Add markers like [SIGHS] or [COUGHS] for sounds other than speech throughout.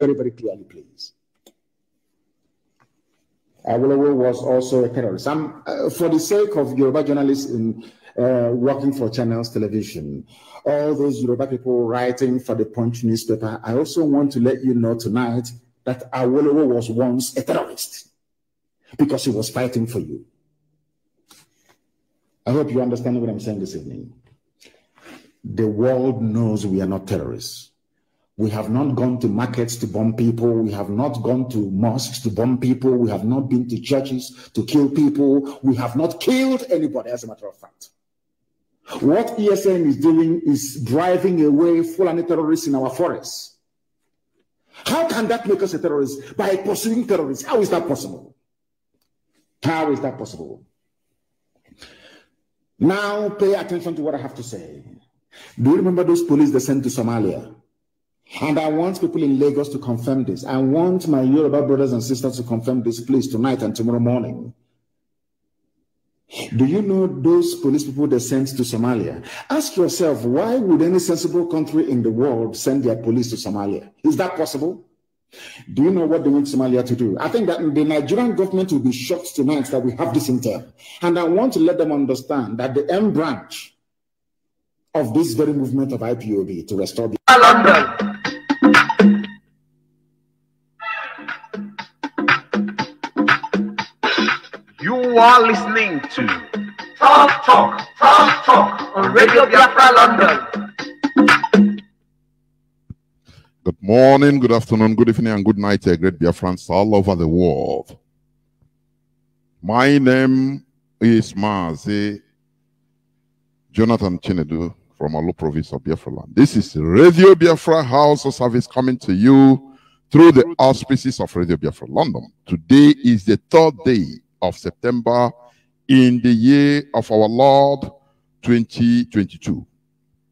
very, very clearly, please. Awolowo was also a terrorist. Uh, for the sake of Yoruba journalists in, uh, working for Channels Television, all those Yoruba people writing for the Punch newspaper, I also want to let you know tonight that Awolowo was once a terrorist because he was fighting for you. I hope you understand what I'm saying this evening. The world knows we are not terrorists. We have not gone to markets to bomb people. We have not gone to mosques to bomb people. We have not been to churches to kill people. We have not killed anybody, as a matter of fact. What ESN is doing is driving away Fulani terrorists in our forests. How can that make us a terrorist? By pursuing terrorists. How is that possible? How is that possible? Now pay attention to what I have to say. Do you remember those police they sent to Somalia? And I want people in Lagos to confirm this. I want my Yoruba brothers and sisters to confirm this, please, tonight and tomorrow morning. Do you know those police people they sent to Somalia? Ask yourself, why would any sensible country in the world send their police to Somalia? Is that possible? Do you know what they want Somalia to do? I think that the Nigerian government will be shocked tonight that we have this intel. And I want to let them understand that the M branch of this very movement of IPOB to restore the London. You are listening to Talk Talk Talk Talk on Radio Biafra London. Good morning, good afternoon, good evening, and good night, uh, great Biafrans all over the world. My name is Mazi Jonathan Chinedu from Alo province of Biafra land. This is Radio Biafra House of Service coming to you through the auspices of Radio Biafra London. Today is the third day of September in the year of our Lord 2022.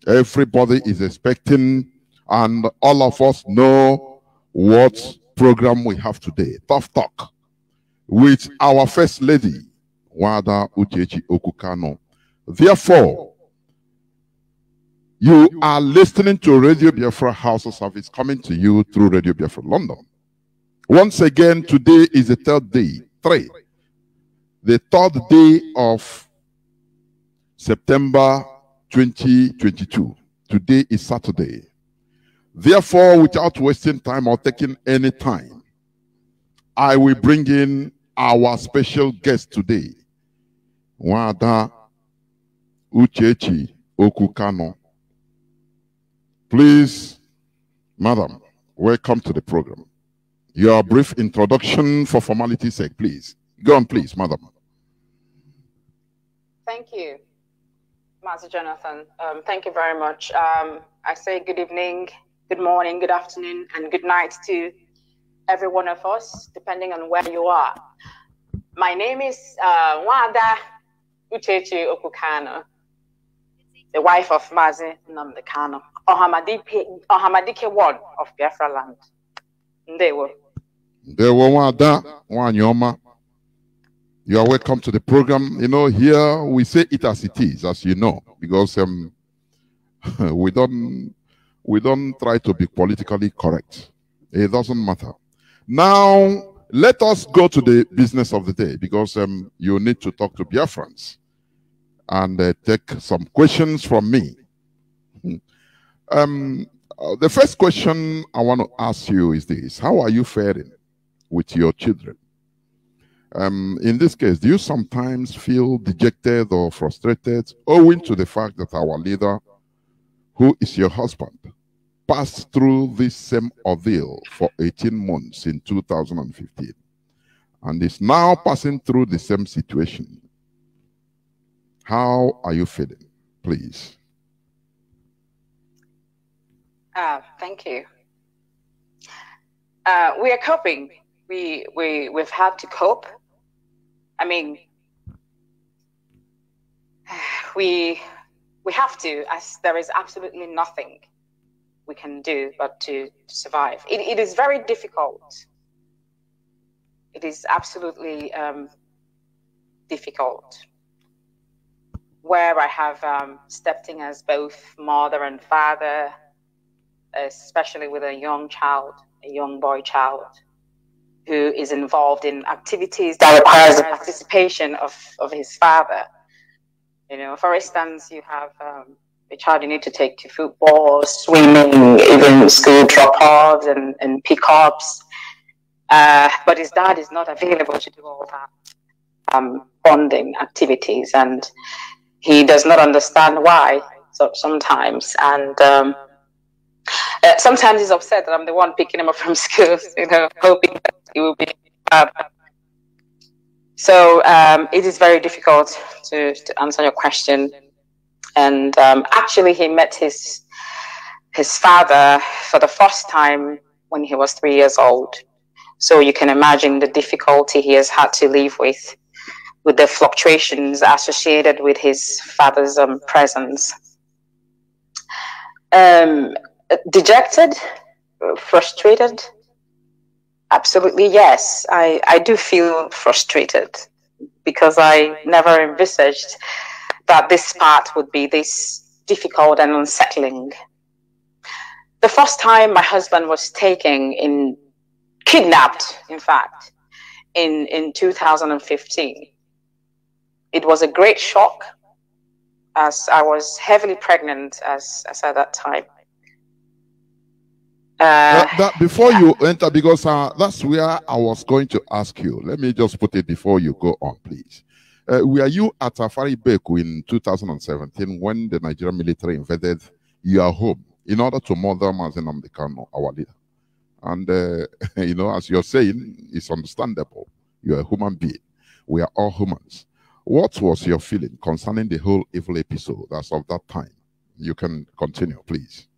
Everybody is expecting, and all of us know what program we have today. Tough Talk with our First Lady, Wada Uchechi Okwu Kanu. Therefore, you are listening to Radio Biafra House of Service coming to you through Radio Biafra London. Once again, today is the third day, three, the third day of September 2022. Today is Saturday. Therefore, without wasting time or taking any time, I will bring in our special guest today, Wada Uchechi Okwu Kanu. Please, madam, welcome to the program. Your brief introduction for formality's sake, please. Go on, please, madam. Thank you, Master Jonathan. Um, thank you very much. Um, I say good evening, good morning, good afternoon, and good night to every one of us, depending on where you are. My name is uh, Wada Uchechi Okwu Kanu, the wife of Mazi Nnamdi Kanu. Ọhamadike one of Biafra land. Ndewo. Ndewo nwada nwanyị ọma. You are welcome to the program. You know, here we say it as it is, as you know, because um, [LAUGHS] we don't we don't try to be politically correct. It doesn't matter. Now, let us go to the business of the day because um, you need to talk to Biafrans and uh, take some questions from me. [LAUGHS] Um, uh, the first question I want to ask you is this How are you faring with your children? Um, in this case, do you sometimes feel dejected or frustrated owing to the fact that our leader, who is your husband, passed through this same ordeal for 18 months in 2015 and is now passing through the same situation? How are you feeling? Please. Uh, thank you. Uh, we are coping. We we we've had to cope. I mean, [SIGHS] we we have to, as there is absolutely nothing we can do but to, to survive. It, it is very difficult. It is absolutely um, difficult. Where I have um, stepped in as both mother and father, especially with a young child, a young boy child who is involved in activities that requires the participation of, of his father. You know, for instance, you have um, a child you need to take to football, swimming, even school drop-offs and, and pick-ups. Uh, but his dad is not available to do all that um, bonding activities, and he does not understand why. So sometimes, and um, uh, sometimes he's upset that I'm the one picking him up from [LAUGHS] school, you know, hoping that he will be. So um, it is very difficult to, to answer your question. And um, actually, he met his his father for the first time when he was three years old. So you can imagine the difficulty he has had to live with, with the fluctuations associated with his father's um, presence. Um, dejected, frustrated. Absolutely, yes. I, I do feel frustrated because I never envisaged that this part would be this difficult and unsettling. The first time my husband was taken in, kidnapped, in fact, in, in 2015, it was a great shock as I was heavily pregnant as, as at that time. Uh, that, before yeah. you enter, because uh, that's where I was going to ask you. Let me just put it before you go on, please. Uh, were you at Afari Beku in 2017 when the Nigerian military invaded your home in order to murder Mazi Nnamdi Kanu, our leader? And, uh, [LAUGHS] you know, as you're saying, it's understandable. You're a human being. We are all humans. What was your feeling concerning the whole evil episode as of that time? You can continue, please.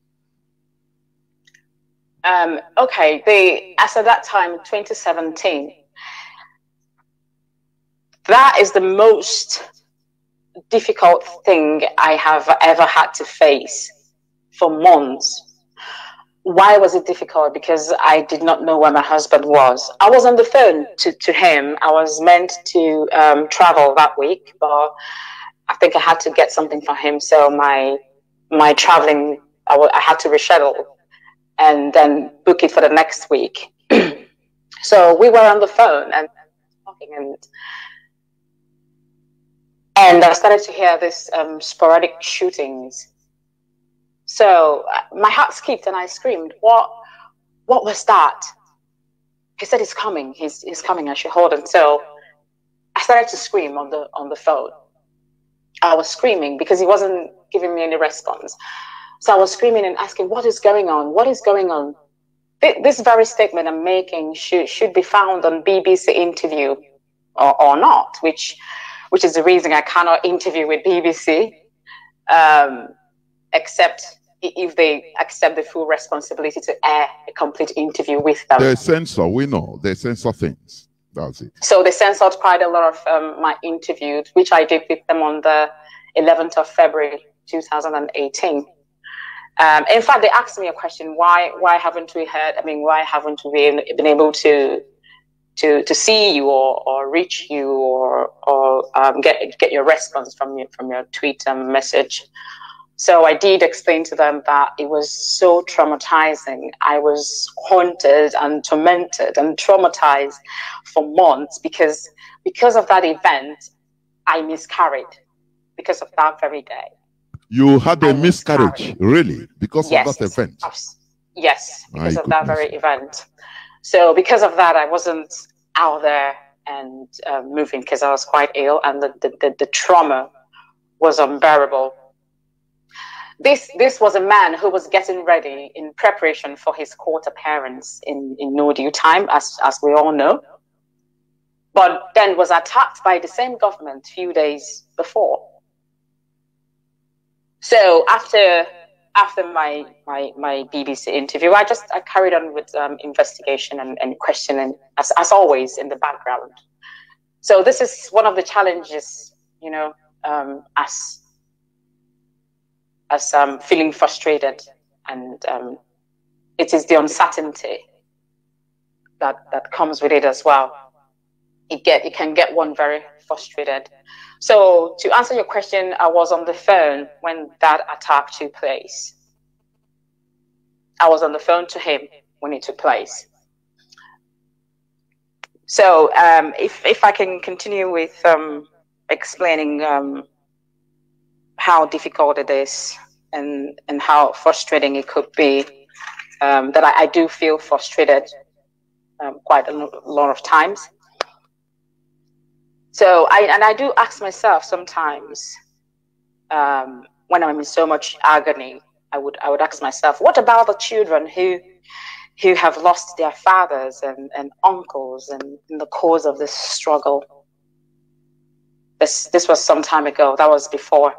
Um, okay, the as at that time, 2017, that is the most difficult thing I have ever had to face for months. Why was it difficult? Because I did not know where my husband was. I was on the phone to, to him. I was meant to um, travel that week, but I think I had to get something for him. So my my traveling, I, I had to reschedule and then book it for the next week. [CLEARS THROAT] so we were on the phone and talking and and I started to hear this um, sporadic shootings. So uh, my heart skipped and I screamed, "What? What was that?" He said, "He's coming. He's he's coming. I should hold him." So I started to scream on the on the phone. I was screaming because he wasn't giving me any response. So I was screaming and asking, what is going on? What is going on? This very statement I'm making should, should be found on BBC interview or, or not, which, which is the reason I cannot interview with BBC, um, except if they accept the full responsibility to air a complete interview with them. They censor, we know, they censor things. That's it. So they censored quite a lot of um, my interviews, which I did with them on the 11th of February 2018. Um, in fact, they asked me a question: Why, why haven't we heard? I mean, why haven't we been able to to to see you or, or reach you or or um, get get your response from your from your tweet and message? So I did explain to them that it was so traumatizing. I was haunted and tormented and traumatized for months because because of that event, I miscarried because of that very day. You had a miscarriage, really, because yes, of that event. Yes, because My of goodness. that very event. So because of that, I wasn't out there and uh, moving because I was quite ill, and the, the, the, the trauma was unbearable. This this was a man who was getting ready in preparation for his court appearance in, in no due time, as as we all know. But then was attacked by the same government a few days before. So after after my, my my BBC interview, I just I carried on with um, investigation and, and questioning as as always in the background. So this is one of the challenges, you know, um, as as um, feeling frustrated, and um, it is the uncertainty that that comes with it as well. It get it can get one very frustrated. So to answer your question, I was on the phone when that attack took place. I was on the phone to him when it took place. So um, if if I can continue with um, explaining um, how difficult it is and and how frustrating it could be, um, that I, I, do feel frustrated um, quite a lot of times. So I and I do ask myself sometimes um, when I'm in so much agony, I would I would ask myself, what about the children who who have lost their fathers and, and uncles and in the cause of this struggle? This this was some time ago. That was before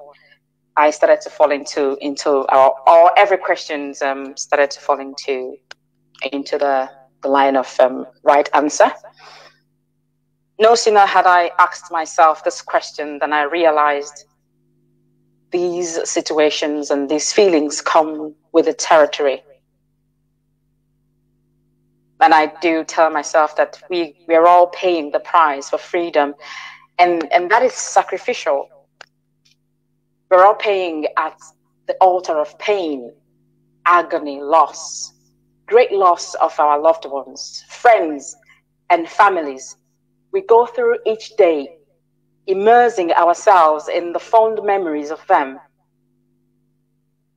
I started to fall into into our all every questions um, started to fall into into the the line of um, right answer. No sooner had I asked myself this question than I realized these situations and these feelings come with the territory. And I do tell myself that we, we are all paying the price for freedom, and, and that is sacrificial. We're all paying at the altar of pain, agony, loss, great loss of our loved ones, friends, and families. We go through each day immersing ourselves in the fond memories of them,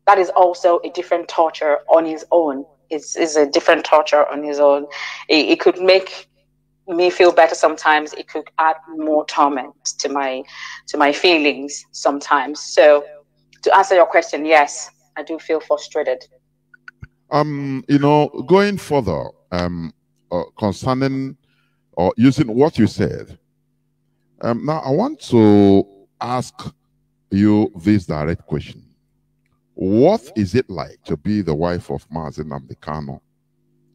that is also a different torture on his own. It's, it's a different torture on his own. It, it could make me feel better sometimes. It could add more torment to my to my feelings sometimes. So, to answer your question, yes, I do feel frustrated. Um, you know, going further, um, uh, concerning or using what you said, um, now, I want to ask you this direct question. What is it like to be the wife of Mazi Nnamdi Kanu,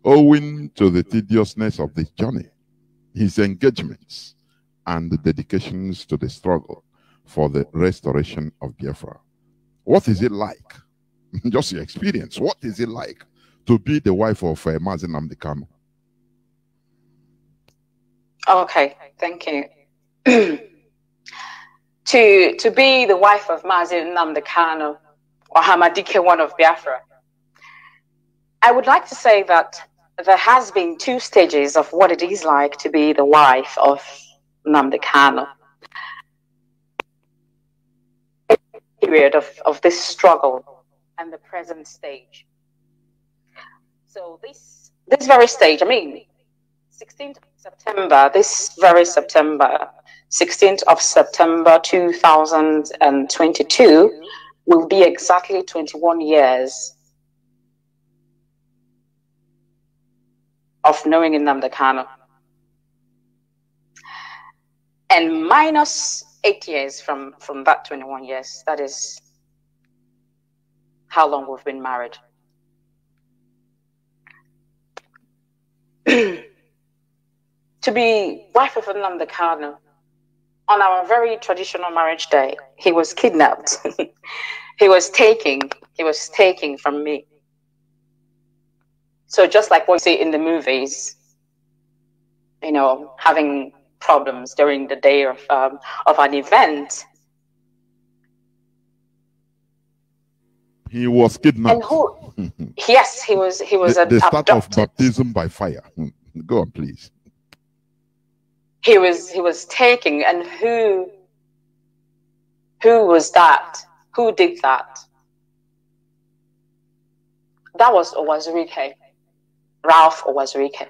owing to the tediousness of this journey, his engagements, and the dedications to the struggle for the restoration of Biafra? What is it like? [LAUGHS] Just your experience. What is it like to be the wife of uh, Mazi Nnamdi Kanu? Oh, okay, thank you. [CLEARS THROAT] to to be the wife of Mazi Nnamdi Kanu or Hamadike one of Biafra, I would like to say that there has been two stages of what it is like to be the wife of Nnamdi Kanu. Period of, of this struggle and the present stage. So this this very stage, I mean, 16th September, this very September, 16th of September 2022 will be exactly 21 years of knowing Nnamdi Kanu. And minus eight years from, from that 21 years, that is how long we've been married. [CLEARS THROAT] to be wife of Nnamdi Kanu on our very traditional marriage day, he was kidnapped. [LAUGHS] he was taking, he was taking from me. So just like what you see in the movies, you know, having problems during the day of um, of an event. He was kidnapped. And who? [LAUGHS] yes, he was. He was the, the start abducted. of baptism by fire. Hmm. Go on, please he was he was taking and who who was that? Who did that? That was Uwazuruike Ralph Uwazuruike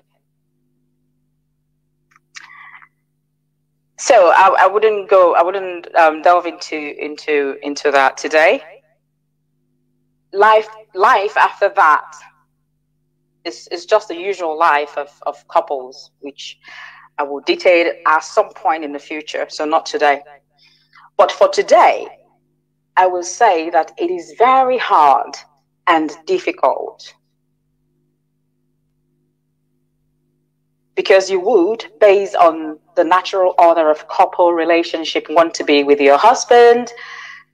so I, I wouldn't go I wouldn't um, delve into into into that today. Life life after that is, is just the usual life of, of couples which I will detail it at some point in the future, so not today. But for today, I will say that it is very hard and difficult. Because you would, based on the natural order of couple relationship, want to be with your husband,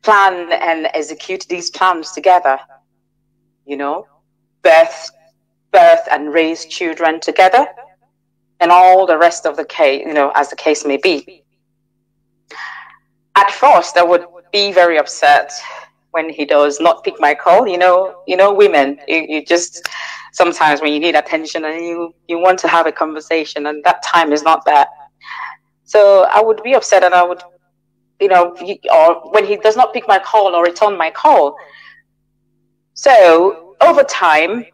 plan and execute these plans together. You know, birth, birth and raise children together and all the rest of the case, you know, as the case may be. At first, I would be very upset when he does not pick my call. You know, you know, women, you, you just sometimes when you need attention and you, you want to have a conversation and that time is not there. So I would be upset and I would, you know, or when he does not pick my call or return my call. So over time,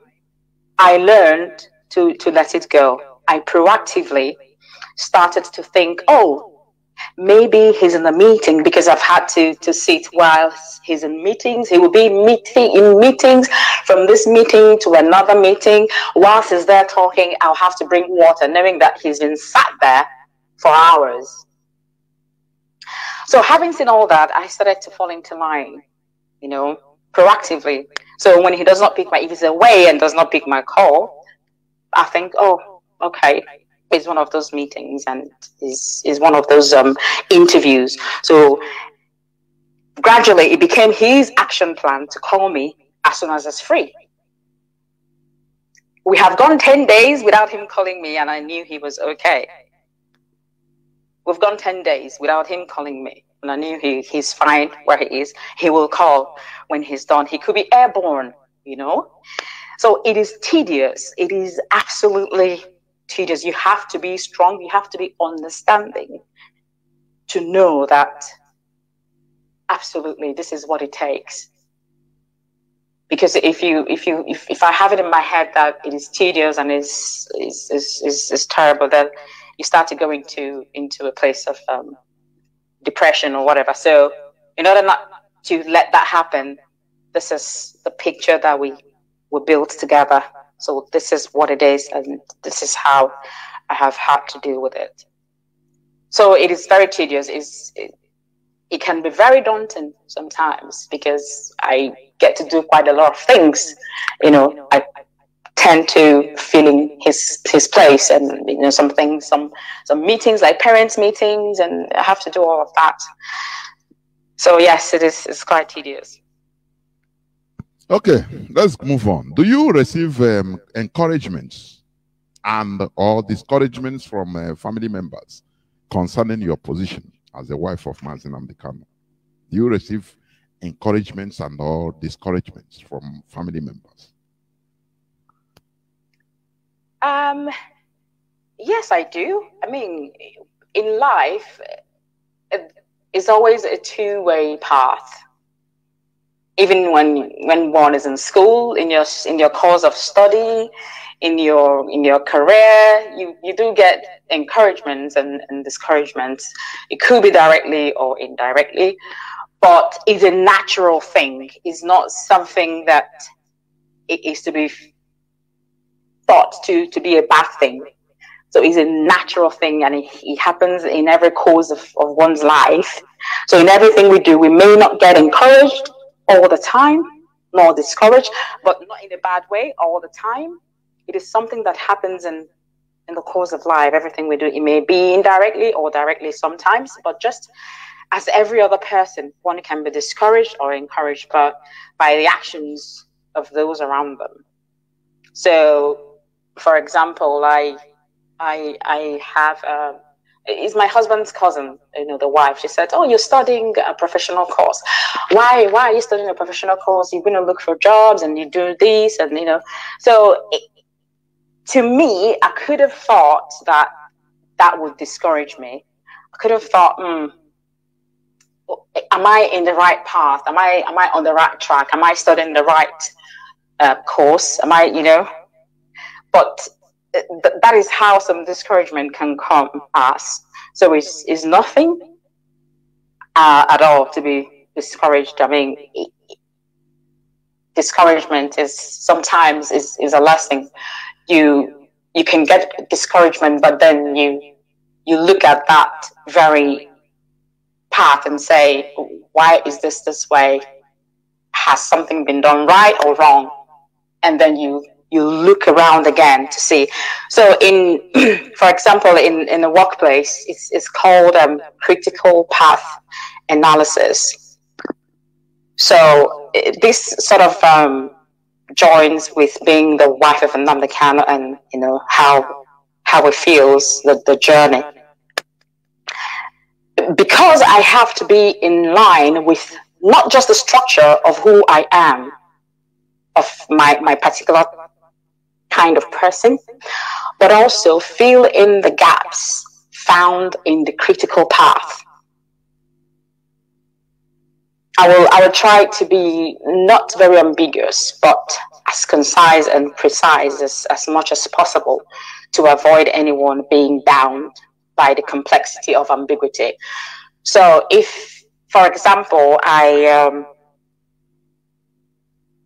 I learned to, to let it go. I proactively started to think, oh, maybe he's in a meeting because I've had to, to sit while he's in meetings. He will be meeting in meetings from this meeting to another meeting. Whilst he's there talking, I'll have to bring water, knowing that he's been sat there for hours. So having seen all that, I started to fall into line, you know, proactively. So when he does not pick my, if he's away and does not pick my call, I think, oh, okay, is one of those meetings and is is one of those um, interviews. So gradually, it became his action plan to call me as soon as it's free. We have gone ten days without him calling me, and I knew he was okay. We've gone ten days without him calling me, and I knew he, he's fine where he is. He will call when he's done. He could be airborne, you know. So it is tedious. It is absolutely tedious. You have to be strong. You have to be understanding to know that absolutely this is what it takes. Because if you if you if, if I have it in my head that it is tedious and is is is, is, is terrible, then you start to go into into a place of um, depression or whatever. So in order not to let that happen, this is the picture that we we built together so this is what it is, and this is how I have had to deal with it. So it is very tedious. It's, it, it can be very daunting sometimes because I get to do quite a lot of things. You know, I tend to fill in his his place, and you know, some things, some some meetings like parents' meetings, and I have to do all of that. So yes, it is. It's quite tedious. Okay, let's move on. Do you receive um, encouragements and or discouragements from uh, family members concerning your position as the wife of Mazi Nnamdi Kanu? Do you receive encouragements and or discouragements from family members? Um, yes, I do. I mean, in life, it's always a two-way path even when when one is in school, in your in your course of study, in your in your career, you, you do get encouragements and, and discouragements. It could be directly or indirectly, but it's a natural thing. It's not something that it is to be thought to to be a bad thing. So it's a natural thing and it, it happens in every course of, of one's life. So in everything we do, we may not get encouraged all the time, nor discouraged, but not in a bad way all the time. It is something that happens in in the course of life. Everything we do, it may be indirectly or directly sometimes, but just as every other person, one can be discouraged or encouraged by, by the actions of those around them. So, for example, I I I have. Uh, is my husband's cousin, you know, the wife. She said, "Oh, you're studying a professional course. Why? Why are you studying a professional course? You're going to look for jobs, and you do this, and you know." So, it, to me, I could have thought that that would discourage me. I could have thought, hmm, "Am I in the right path? Am I am I on the right track? Am I studying the right uh, course? Am I, you know?" But th- that is how some discouragement can come us. So it's, it's nothing uh, at all to be discouraged. I mean, discouragement is sometimes is, is a lesson. You you can get discouragement, but then you you look at that very path and say, why is this this way? Has something been done right or wrong? And then you you look around again to see. So, in [CLEARS THROAT] for example, in in the workplace, it's it's called um, critical path analysis. So this sort of um, joins with being the wife of Nnamdi Kanu and you know how how it feels the, the journey. Because I have to be in line with not just the structure of who I am, of my, my particular kind of person, but also fill in the gaps found in the critical path. I will, I will try to be not very ambiguous, but as concise and precise as, as much as possible to avoid anyone being bound by the complexity of ambiguity. So if, for example, I, um,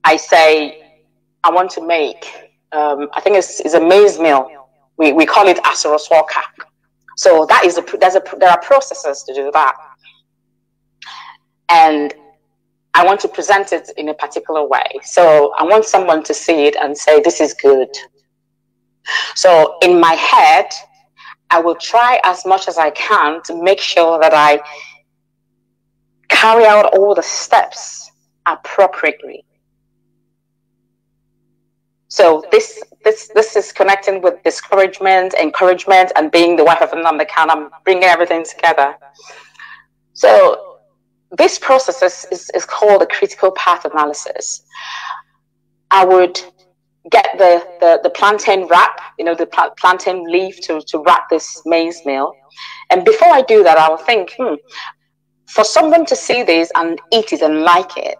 I say, I want to make, um, I think it's, it's a maize meal. We, we call it asoroswaka. So that is a, there's a, there are processes to do that. And I want to present it in a particular way. So I want someone to see it and say, this is good. So in my head, I will try as much as I can to make sure that I carry out all the steps appropriately. So this this this is connecting with discouragement, encouragement, and being the wife of Nnamdi Kanu. I'm bringing everything together. So this process is, is, is called a critical path analysis. I would get the, the, the plantain wrap, you know, the pl- plantain leaf to, to wrap this maize meal. And before I do that, I will think, hmm, for someone to see this and eat it and like it,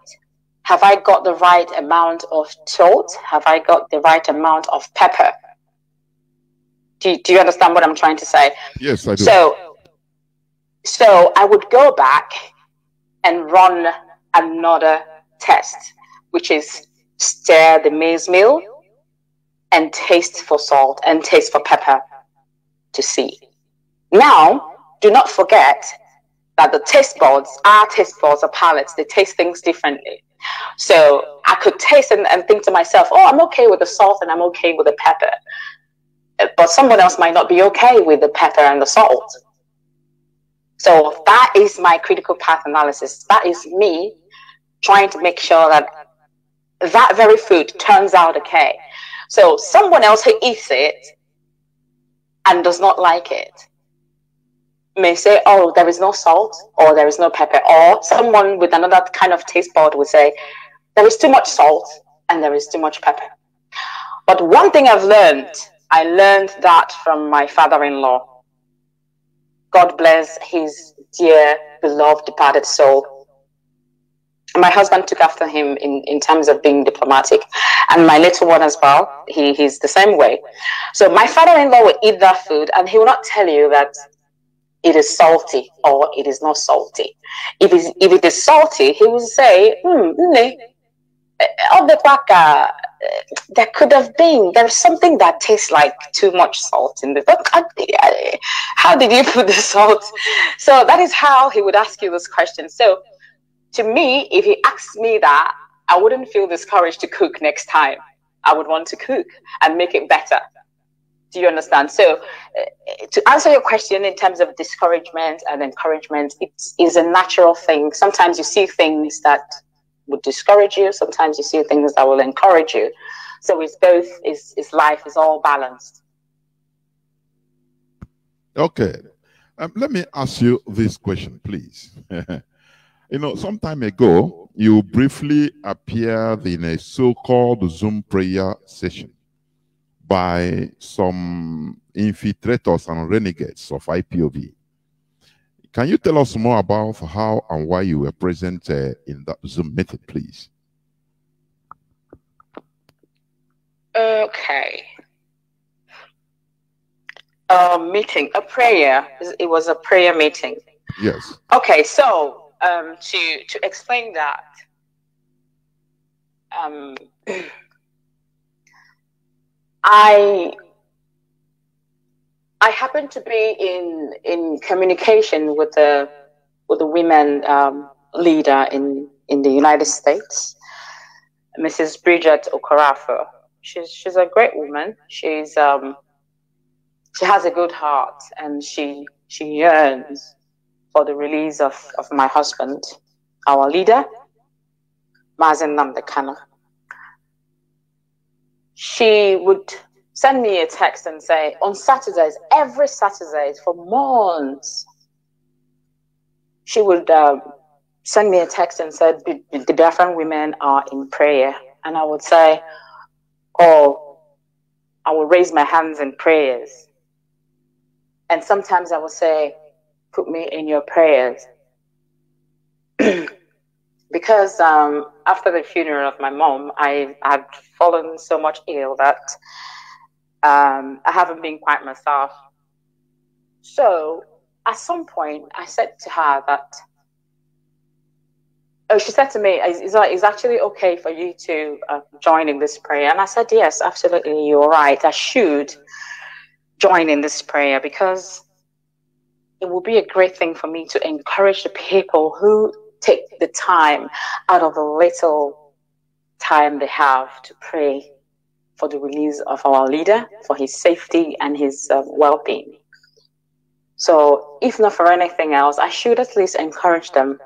have I got the right amount of salt? Have I got the right amount of pepper? Do you, do you understand what I'm trying to say? Yes, I do. So, so I would go back and run another test, which is stir the maize meal and taste for salt and taste for pepper to see. Now, do not forget that the taste buds, our taste buds, are palates, they taste things differently. So I could taste and, and think to myself, oh, I'm okay with the salt and I'm okay with the pepper. Uh, but someone else might not be okay with the pepper and the salt. So that is my critical path analysis. That is me trying to make sure that that very food turns out okay. So someone else who eats it and does not like it may say, oh, there is no salt or there is no pepper. Or someone with another kind of taste bud would say, there is too much salt and there is too much pepper. But one thing I've learned, I learned that from my father in law. God bless his dear, beloved, departed soul. My husband took after him in, in terms of being diplomatic, and my little one as well. He, he's the same way. So my father-in-law will eat that food, and he will not tell you that it is salty or it is not salty. If, it's, if it is salty, he will say, hmm, hmm eh, eh, there eh, could have been there's something that tastes like too much salt in this [LAUGHS] how did you put the salt? So that is how he would ask you this question. So to me if he asks me that i wouldn't feel discouraged to cook next time. I would want to cook and make it better do you understand so uh, to answer your question in terms of discouragement and encouragement it is a natural thing sometimes you see things that would discourage you. Sometimes you see things that will encourage you. So it's both, it's, it's life is all balanced. Okay. Um, let me ask you this question, please. [LAUGHS] you know, some time ago, you briefly appeared in a so-called Zoom prayer session by some infiltrators and renegades of IPOB. Can you tell us more about how and why you were present uh, in that Zoom meeting, please? Okay. A meeting, a prayer. It was a prayer meeting. Yes. Okay, so um, to to explain that, um, [CLEARS THROAT] I I happen to be in in communication with the with the women um, leader in in the United States, Mrs. Bridget Okorafor. She's she's a great woman. She's um, she has a good heart and she she yearns for the release of, of my husband, our leader, Mazi Nnamdi Kanu. She would send me a text and say, on Saturdays, every Saturday for months, she would um, send me a text and said, the Biafran women are in prayer. And I would say, oh, I will raise my hands in prayers. And sometimes I will say, Put me in your prayers. [CLEARS THROAT] because um, after the funeral of my mom, I had fallen so much ill that um, I haven't been quite myself. So at some point, I said to her that oh, she said to me, is, is actually okay for you to uh, join in this prayer? And I said, yes, absolutely, you're right. I should join in this prayer because it will be a great thing for me to encourage the people who take the time out of the little time they have to pray for the release of our leader, for his safety and his uh, well being. So, if not for anything else, I should at least encourage them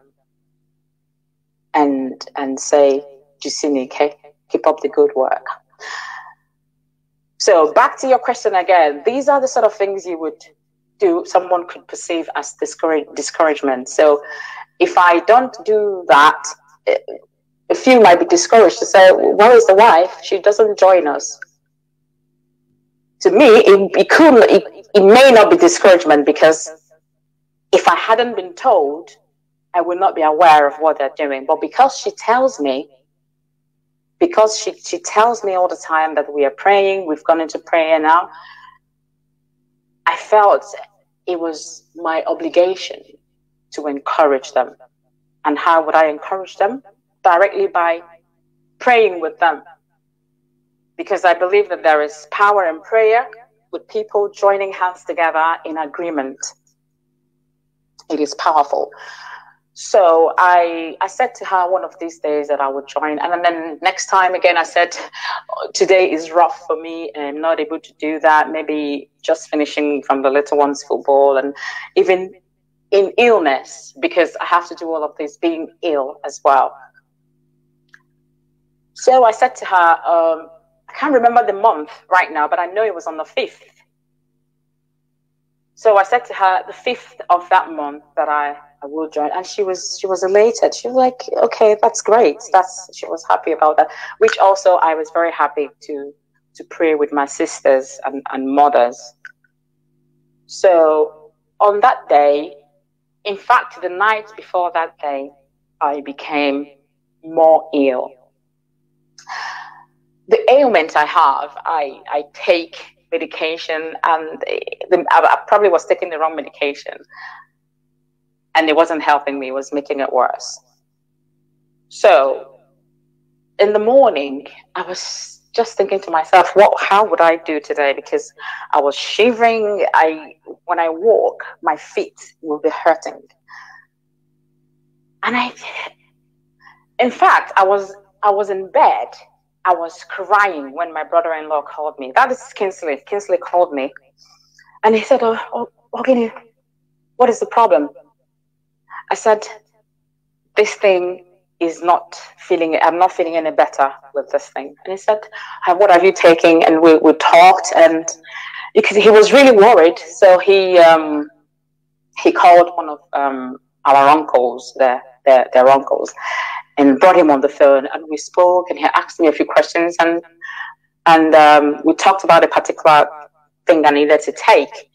and and say, Jusini, keep up the good work. So back to your question again. These are the sort of things you would do. Someone could perceive as discourage, discouragement. So if I don't do that, a few might be discouraged to say, "Where is the wife? She doesn't join us." To me, it, it could it, it may not be discouragement because if I hadn't been told I would not be aware of what they're doing. But because she tells me, because she, she tells me all the time that we are praying, we've gone into prayer now, I felt it was my obligation to encourage them. And how would I encourage them? Directly by praying with them. Because I believe that there is power in prayer with people joining hands together in agreement. It is powerful. So I I said to her one of these days that I would join, and then next time again I said, today is rough for me and I'm not able to do that. Maybe just finishing from the little ones football and even in illness because I have to do all of this being ill as well. So I said to her, um, I can't remember the month right now, but I know it was on the fifth. So I said to her, the fifth of that month that I I will join. And she was she was elated. She was like, okay, that's great. That's she was happy about that. Which also I was very happy to to pray with my sisters and, and mothers. So on that day, in fact, the night before that day, I became more ill. The ailment I have, I, I take medication, and the, I probably was taking the wrong medication and it wasn't helping me, it was making it worse. So in the morning, I was just thinking to myself, what how would I do today? Because I was shivering. I when I walk, my feet will be hurting. And I in fact I was I was in bed. I was crying when my brother-in-law called me. That is Kingsley. Kingsley called me. And he said, Oh, oh Ogini, what is the problem? I said, this thing is not feeling, I'm not feeling any better with this thing. And he said, what are you taking? And we, we talked and because he was really worried. So he, um, he called one of um, our uncles, their, their, their uncles, and brought him on the phone. And we spoke and he asked me a few questions and, and um, we talked about a particular thing I needed to take.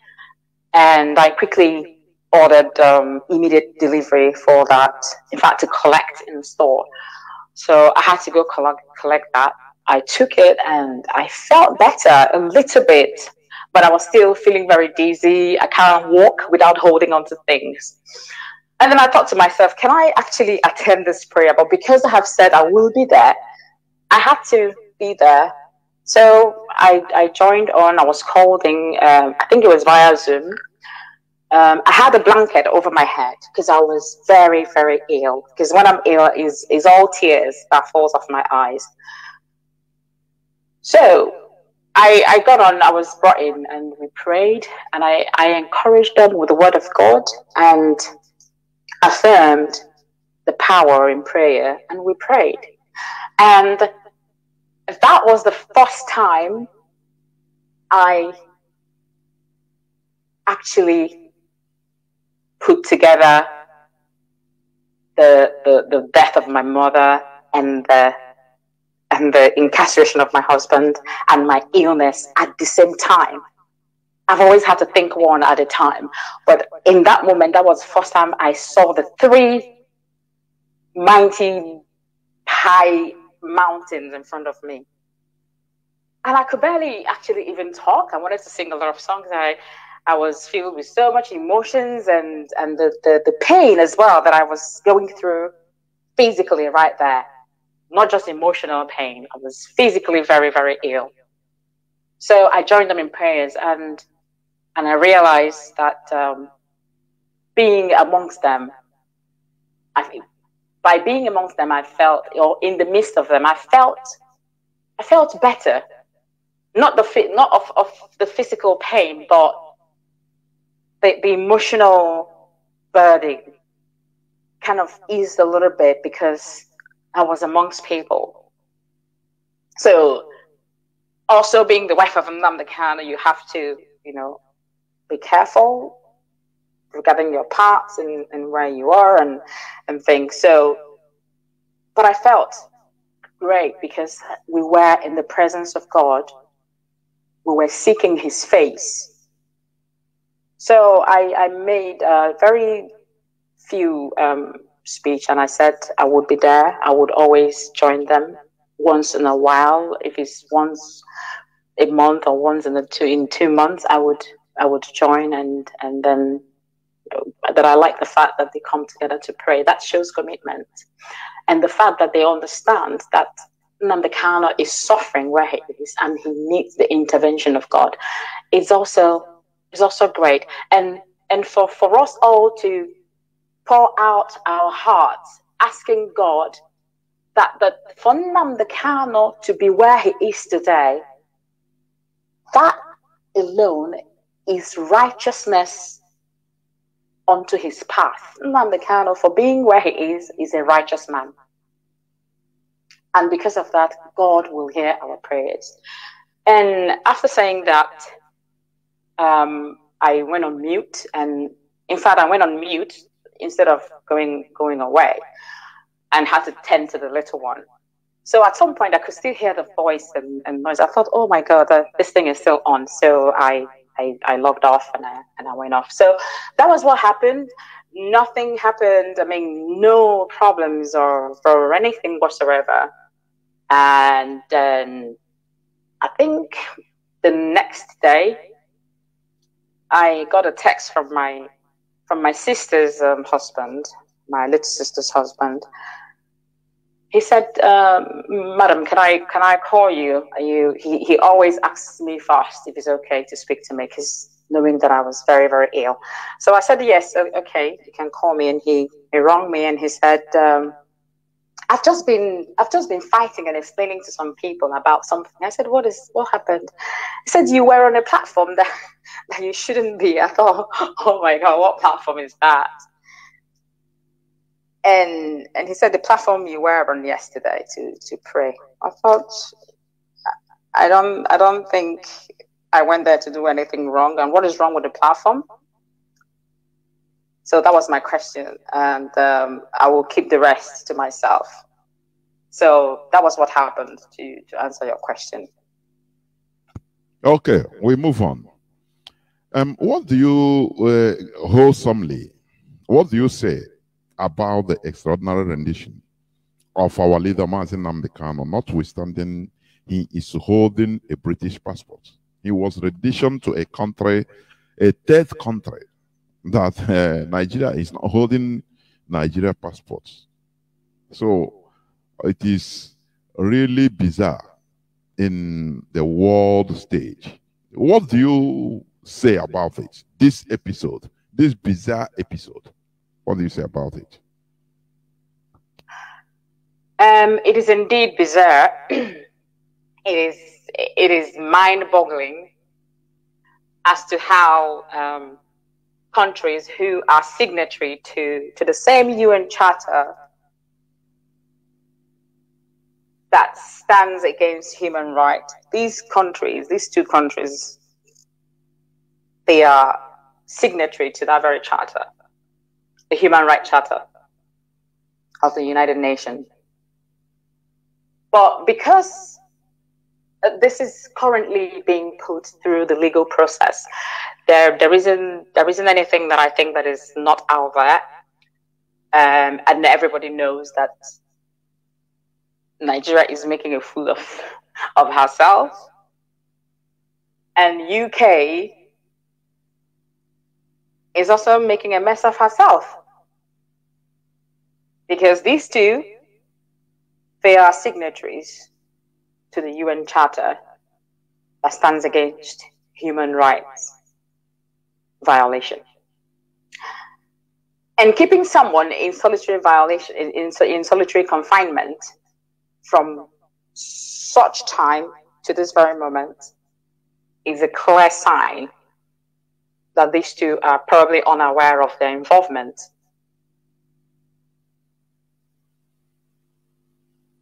And I quickly ordered um, immediate delivery for that. In fact, to collect in the store. So I had to go collect, collect that. I took it and I felt better a little bit, but I was still feeling very dizzy. I can't walk without holding on to things. And then I thought to myself, can I actually attend this prayer? But because I have said I will be there, I had to be there. So I, I joined on. I was holding, um, I think it was via Zoom um, I had a blanket over my head because I was very, very ill. Because when I'm ill, is is all tears that falls off my eyes. So I, I got on. I was brought in, and we prayed, and I, I encouraged them with the word of God and affirmed the power in prayer, and we prayed. And that was the first time I actually put together the, the, the death of my mother and the, and the incarceration of my husband and my illness at the same time. I've always had to think one at a time. But in that moment, that was the first time I saw the three mighty high mountains in front of me. And I could barely actually even talk. I wanted to sing a lot of songs. I I was filled with so much emotions and and the, the, the pain as well that I was going through physically right there. Not just emotional pain. I was physically very, very ill. So I joined them in prayers and and I realized that um, being amongst them, I, by being amongst them, I felt, or in the midst of them, I felt, I felt better. Not the not of, of the physical pain, but the, the emotional burden kind of eased a little bit because I was amongst people. So, also being the wife of a Nnamdi Kanu, you have to, you know, be careful regarding your parts and, and where you are and, and things. So, but I felt great because we were in the presence of God. We were seeking his face. So I, I made a very few um, speech and I said I would be there. I would always join them once in a while. If it's once a month or once in two in two months, I would I would join and and then that I like the fact that they come together to pray. That shows commitment, and the fact that they understand that Nnamdi Kanu is suffering where he is and he needs the intervention of God. It's also is also great, and and for for us all to pour out our hearts, asking God that the fundam the Kanu to be where he is today, that alone is righteousness unto his path. Nnamdi for being where he is, is a righteous man. And because of that, God will hear our prayers. And after saying that, um, I went on mute. And in fact, I went on mute instead of going going away and had to tend to the little one. So at some point, I could still hear the voice and, and noise. I thought, oh my God, uh, this thing is still on. So I I, I logged off and I, and I went off. So that was what happened. Nothing happened. I mean, no problems or, or anything whatsoever. And then I think the next day, I got a text from my from my sister's um, husband, my little sister's husband, he said, um, "Madam, can I can I call you?" You he, he always asks me first if it's okay to speak to me because knowing that I was very very ill. So I said yes, okay, you can call me. And he he rang me and he said, um, "I've just been I've just been fighting and explaining to some people about something." I said, "What is what happened?" He said, "You were on a platform that [LAUGHS] that you shouldn't be." I thought, [LAUGHS] "Oh my God, what platform is that?" and and he said the platform you were on yesterday to to pray. I thought I don't I don't think I went there to do anything wrong. And what is wrong with the platform? So that was my question, and um, I will keep the rest to myself. So that was what happened to to answer your question. Okay, we move on. Um, what do you uh, wholesomely? What do you say about the extraordinary rendition of our leader, Mazi Nnamdi Kanu, notwithstanding he is holding a British passport. He was renditioned to a country, a third country, that uh, Nigeria is not holding Nigeria passports. So it is really bizarre in the world stage. What do you say about it? This episode, this bizarre episode. What do you say about it? Um, it is indeed bizarre. [CLEARS THROAT] it is it is mind-boggling as to how um, countries who are signatory to to the same UN Charter that stands against human rights. These countries, these two countries, they are signatory to that very charter the Human Rights Charter of the United Nations. But because uh, this is currently being put through the legal process, there there isn't there isn't anything that I think that is not out there, um, and everybody knows that Nigeria is making a fool of [LAUGHS] of herself, and UK is also making a mess of herself. Because these two they are signatories to the UN Charter that stands against human rights violation. And keeping someone in solitary violation, in, in, in solitary confinement from such time to this very moment is a clear sign that these two are probably unaware of their involvement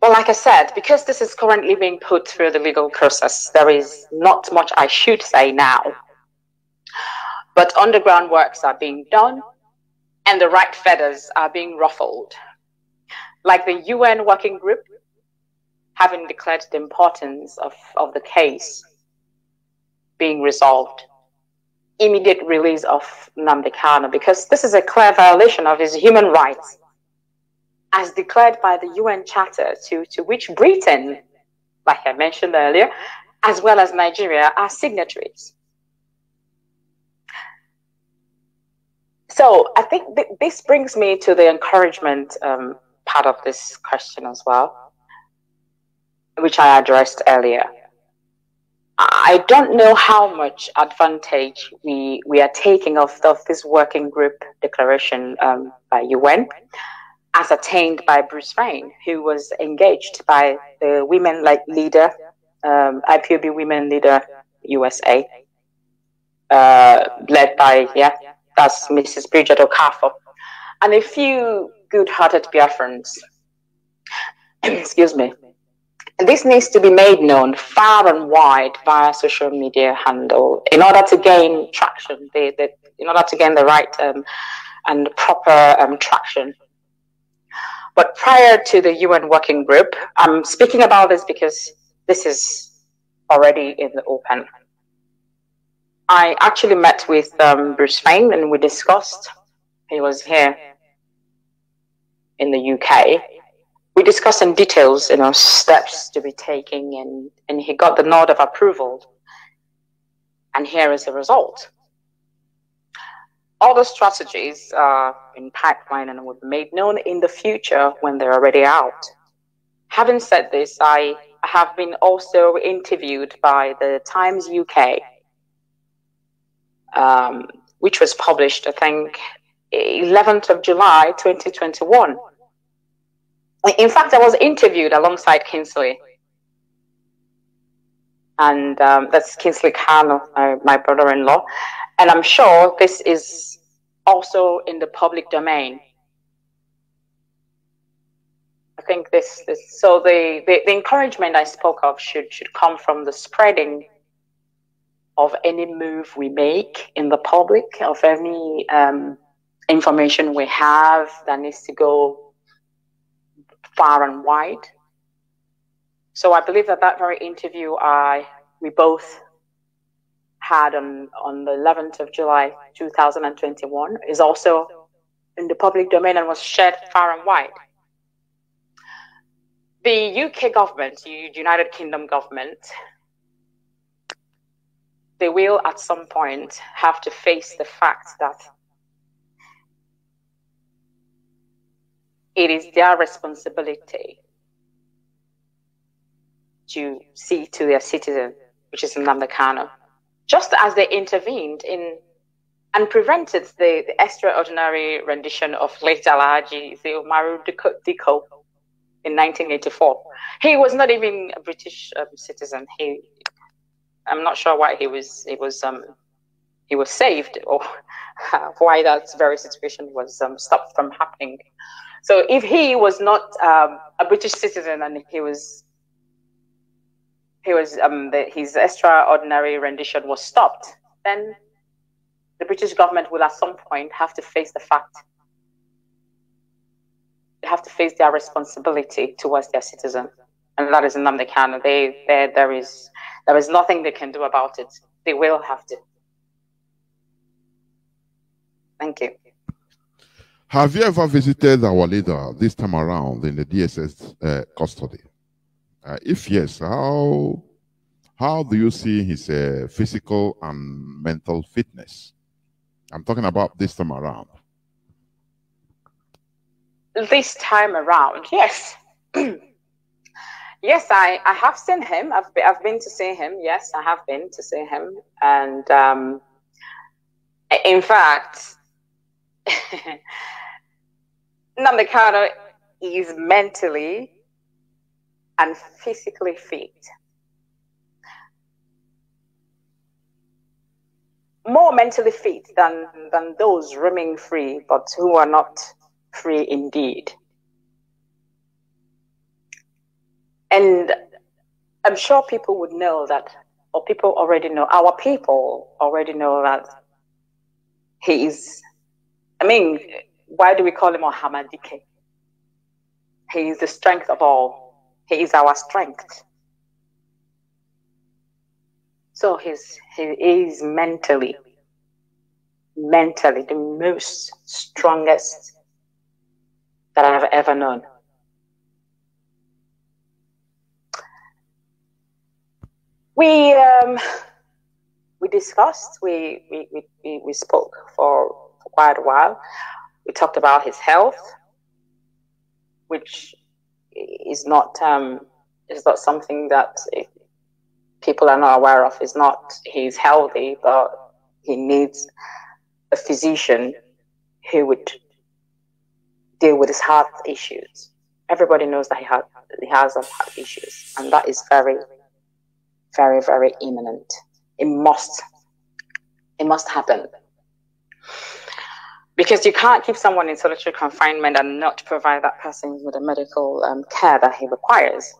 Well, like I said, because this is currently being put through the legal process, there is not much I should say now. But underground works are being done and the right feathers are being ruffled. Like the UN working group having declared the importance of, of the case being resolved. Immediate release of Nnamdi Kanu because this is a clear violation of his human rights as declared by the UN Charter, to, to which Britain, like I mentioned earlier, as well as Nigeria, are signatories. So I think th this brings me to the encouragement um, part of this question as well, which I addressed earlier. I don't know how much advantage we we are taking of, of this working group declaration um, by UN as attained by Bruce Fein, who was engaged by the women like leader, um, IPOB Women Leader USA, uh, led by, yeah, that's Mrs. Bridget Okafor, and a few good-hearted Biafrans. [CLEARS THROAT] Excuse me. And this needs to be made known far and wide via social media handle in order to gain traction, the, the, in order to gain the right um, and proper um, traction but prior to the UN working group, I'm speaking about this because this is already in the open. I actually met with um, Bruce Fein and we discussed, he was here in the UK. We discussed in details, you know, steps to be taken and, and he got the nod of approval. And here is the result. All the strategies are in pipeline and will be made known in the future when they're already out. Having said this, I have been also interviewed by the Times UK, um, which was published, I think, 11th of July 2021. In fact, I was interviewed alongside Kingsley. And um, that's Kingsley Kanu, my, my brother in law. And I'm sure this is also in the public domain. I think this, this so the, the, the encouragement I spoke of should, should come from the spreading of any move we make in the public, of any um, information we have that needs to go far and wide. So I believe that that very interview I we both had on, on the 11th of July 2021 is also in the public domain and was shared far and wide. The UK government, the United Kingdom government, they will at some point have to face the fact that it is their responsibility to see to their citizen, which is Nnamdi Kanu, just as they intervened in and prevented the, the extraordinary rendition of late Alhaji Umaru Dikko in 1984. He was not even a British um, citizen. He, I'm not sure why he was. He was. Um, he was saved, or [LAUGHS] why that very situation was um, stopped from happening. So, if he was not um, a British citizen and he was he was um, the, his extraordinary rendition was stopped, then the British government will at some point have to face the fact they have to face their responsibility towards their citizen. and that is Nnamdi. They, there, there is, there is nothing they can do about it. They will have to. Thank you. Have you ever visited our leader this time around in the DSS uh, custody? Uh, if yes, how how do you see his uh, physical and mental fitness? I'm talking about this time around. This time around, yes. [CLEARS THROAT] yes, I, I have seen him. I've, been, I've been to see him. Yes, I have been to see him. And um, in fact, [LAUGHS] Nnamdi is mentally and physically fit. More mentally fit than, than those roaming free, but who are not free indeed. And I'm sure people would know that, or people already know, our people already know that he is, I mean, why do we call him Ohamadike? He is the strength of all he is our strength. So he's, he is mentally, mentally the most strongest that I've ever known. We um, we discussed, we, we, we, we spoke for, quite a while. We talked about his health, which is not um, is not something that people are not aware of. Is not he's healthy, but he needs a physician who would deal with his heart issues. Everybody knows that he, has he has heart issues, and that is very, very, very imminent. It must, it must happen because you can't keep someone in solitary confinement and not provide that person with the medical um, care that he requires.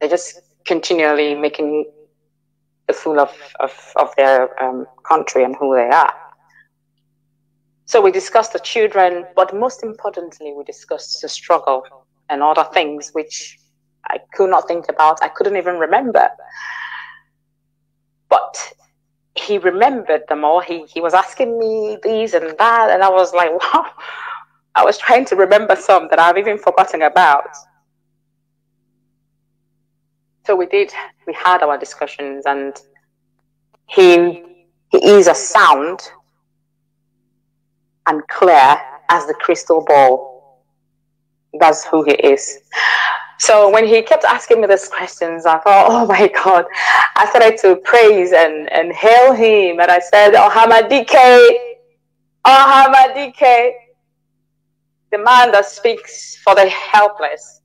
They're just continually making a fool of, of, of their um, country and who they are. So we discussed the children, but most importantly, we discussed the struggle and other things which I could not think about. I couldn't even remember. But he remembered them all. He he was asking me these and that, and I was like, [LAUGHS] wow. I was trying to remember some that I've even forgotten about. So we did. We had our discussions, and he he is as sound and clear as the crystal ball. That's who he is. So when he kept asking me these questions, I thought, oh my God. I started to praise and, and hail him. And I said, Oh Hamadike, oh Hamadike, the man that speaks for the helpless,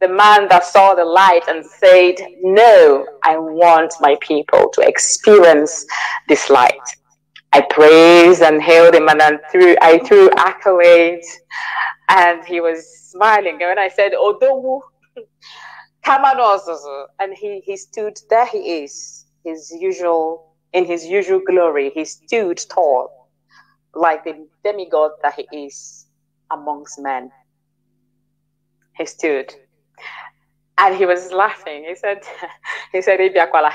the man that saw the light and said, No, I want my people to experience this light. I praised and hailed him and then threw, I threw accolades and he was smiling. And when I said, Odowu, Kamanozuzu, and he, he stood, there he is, his usual, in his usual glory, he stood tall, like the demigod that he is amongst men. He stood. And he was laughing. He said, [LAUGHS] he said, Ibiakwala.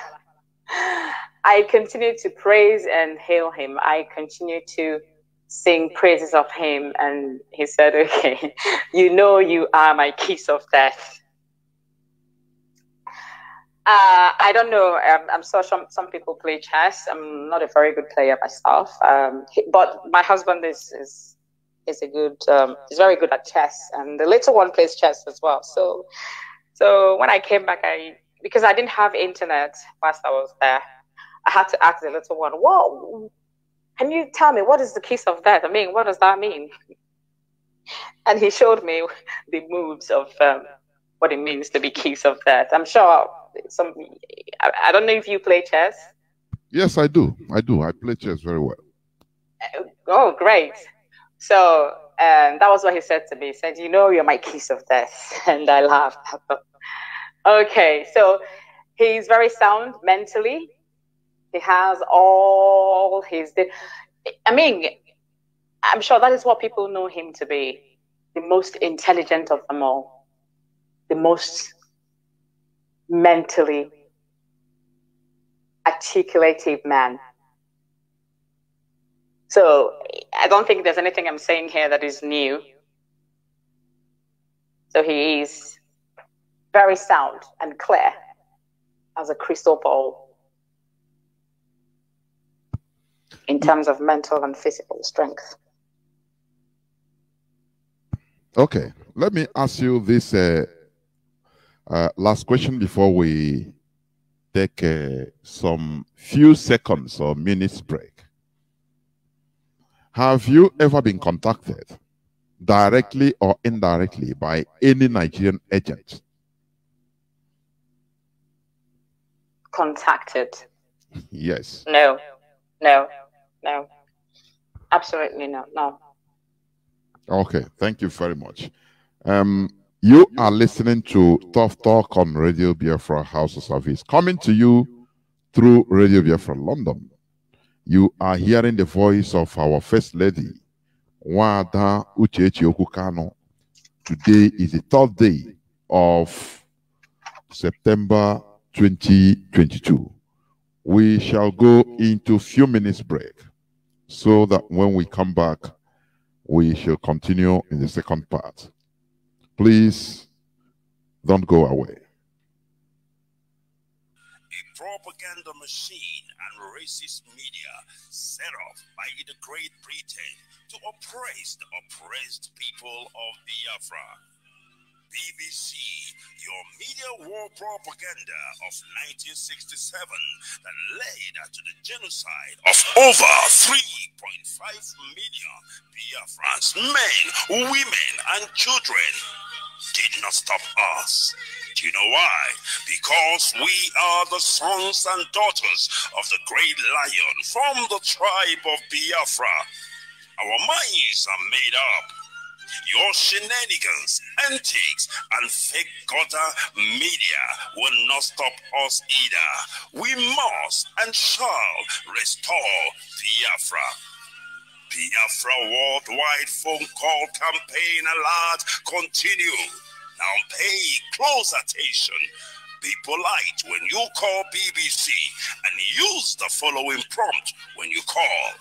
I continue to praise and hail him. I continue to sing praises of him. And he said, Okay, [LAUGHS] you know you are my kiss of death. Uh, I don't know. Um, I'm sure some, some people play chess. I'm not a very good player myself, um, but my husband is is is a good. Um, he's very good at chess, and the little one plays chess as well. So, so when I came back, I because I didn't have internet whilst I was there, I had to ask the little one, "Whoa, can you tell me what is the kiss of death? I mean, what does that mean?" And he showed me the moves of um, what it means to be kiss of death. I'm sure some. I, I don't know if you play chess. Yes, I do. I do. I play chess very well. Oh, great. So um, that was what he said to me. He said, "You know, you're my kiss of death," [LAUGHS] and I laughed. [LAUGHS] okay, so he's very sound mentally. He has all his. I mean, I'm sure that is what people know him to be—the most intelligent of them all the most mentally articulative man. So I don't think there's anything I'm saying here that is new. So he is very sound and clear as a crystal ball in terms of mental and physical strength. Okay, let me ask you this uh, uh, last question before we take uh, some few seconds or minutes break. Have you ever been contacted directly or indirectly by any Nigerian agent? Contacted? Yes. No, no, no. Absolutely not. no. Okay, thank you very much. Um, you are listening to Tough Talk on Radio Biafra House of Service, coming to you through Radio Biafra London. You are hearing the voice of our First Lady, Wada Uchechi Okwu Kanu. Today is the third day of September 2022. We shall go into few minutes break so that when we come back, we shall continue in the second part. Please don't go away. A propaganda machine and racist media set up by the Great Britain to oppress the oppressed people of Biafra. BBC, your media war propaganda of 1967 that led to the genocide of over 3.5 million Biafrans, men, women, and children, did not stop us. Do you know why? Because we are the sons and daughters of the great lion from the tribe of Biafra. Our minds are made up your shenanigans, antics, and fake gutter media will not stop us either. We must and shall restore Biafra. Biafra worldwide phone call campaign alert continue. Now pay close attention. Be polite when you call BBC and use the following prompt when you call.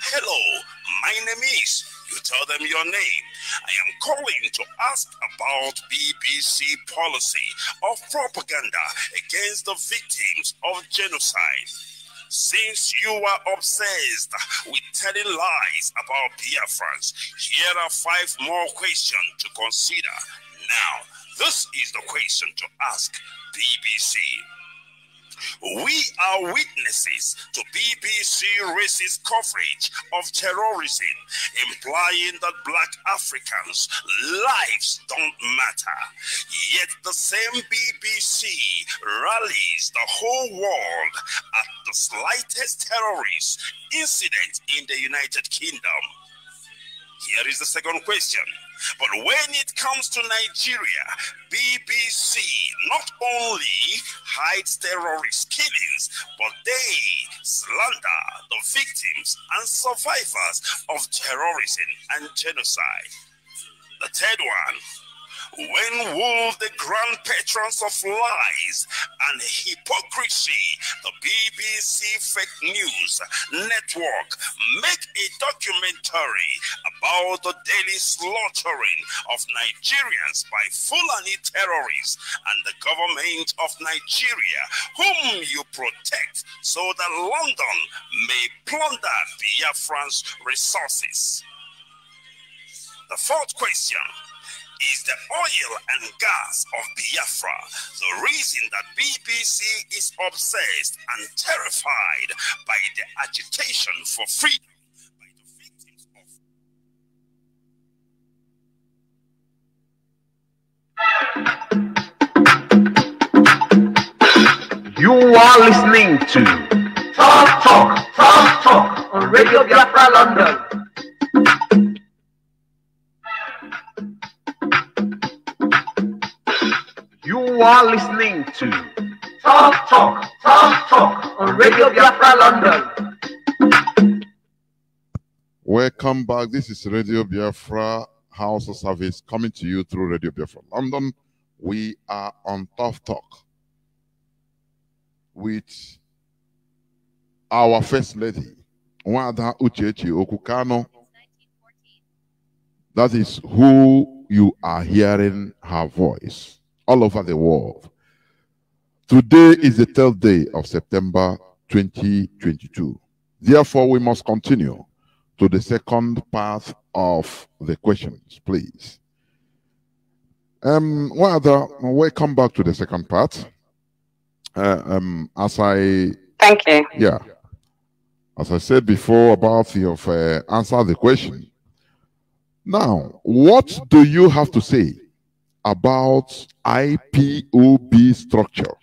Hello, my name is you tell them your name. I am calling to ask about BBC policy of propaganda against the victims of genocide. Since you are obsessed with telling lies about Biafrans, here are five more questions to consider. Now, this is the question to ask BBC. We are witnesses to BBC racist coverage of terrorism, implying that black Africans' lives don't matter. Yet the same BBC rallies the whole world at the slightest terrorist incident in the United Kingdom. Here is the second question. But when it comes to Nigeria, BBC not only hides terrorist killings, but they slander the victims and survivors of terrorism and genocide. The third one, when will the grand patrons of lies and hypocrisy, the BBC Fake News Network, make a documentary about the daily slaughtering of Nigerians by Fulani terrorists and the government of Nigeria, whom you protect so that London may plunder Biafran's resources? The fourth question is the oil and gas of Biafra. The reason that BBC is obsessed and terrified by the agitation for freedom. You are listening to Talk Talk, Talk Talk on Radio Biafra London. You are listening to Talk Talk, Talk Talk on Radio Biafra London. Welcome back. This is Radio Biafra House of Service coming to you through Radio Biafra London. We are on Tough Talk with our First Lady, Wada Uchechi Okwu Kanu. That is who you are hearing her voice all over the world. Today is the 12th day of September 2022. Therefore, we must continue to the second part of the questions, please. Um, well, the, welcome back to the second part. Uh, um, as I thank you. Yeah, as I said before about your uh, answer the question. Now, what do you have to say about IPOB structure?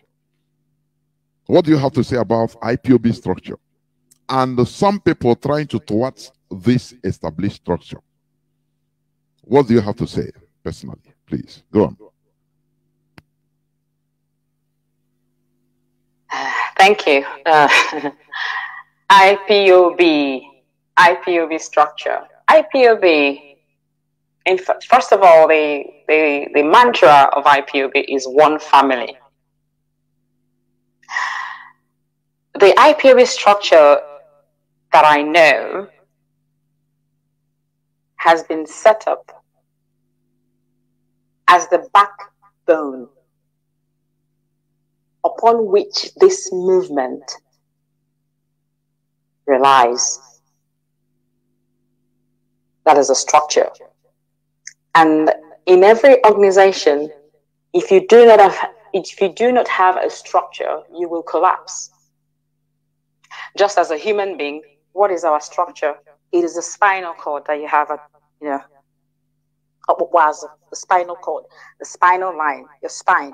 What do you have to say about IPOB structure? And some people trying to thwart this established structure. What do you have to say personally? Please go on. Thank you. Uh, [LAUGHS] IPOB, IPOB structure. IPOB, fact, first of all, the, the, the mantra of IPOB is one family. The IPOB structure that I know has been set up as the backbone upon which this movement relies. That is a structure. And in every organization, if you do not have if you do not have a structure, you will collapse. Just as a human being, what is our structure? It is the spinal cord that you have, a, you know, was the spinal cord, the spinal line, your spine.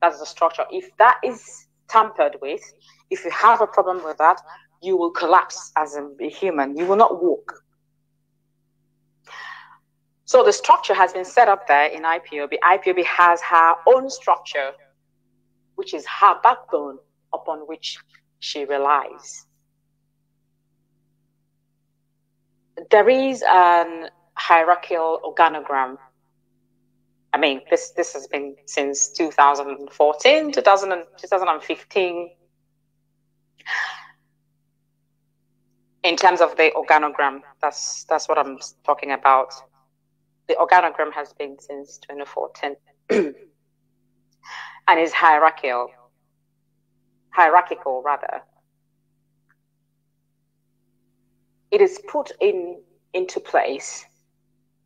That's the structure. If that is tampered with, if you have a problem with that, you will collapse as a human. You will not walk. So the structure has been set up there in IPOB. IPOB has her own structure, which is her backbone upon which she relies. There is an hierarchical organogram. I mean, this, this has been since 2014, 2000, 2015. In terms of the organogram, that's, that's what I'm talking about. The organogram has been since 2014 [CLEARS THROAT] and is hierarchical hierarchical rather, it is put in into place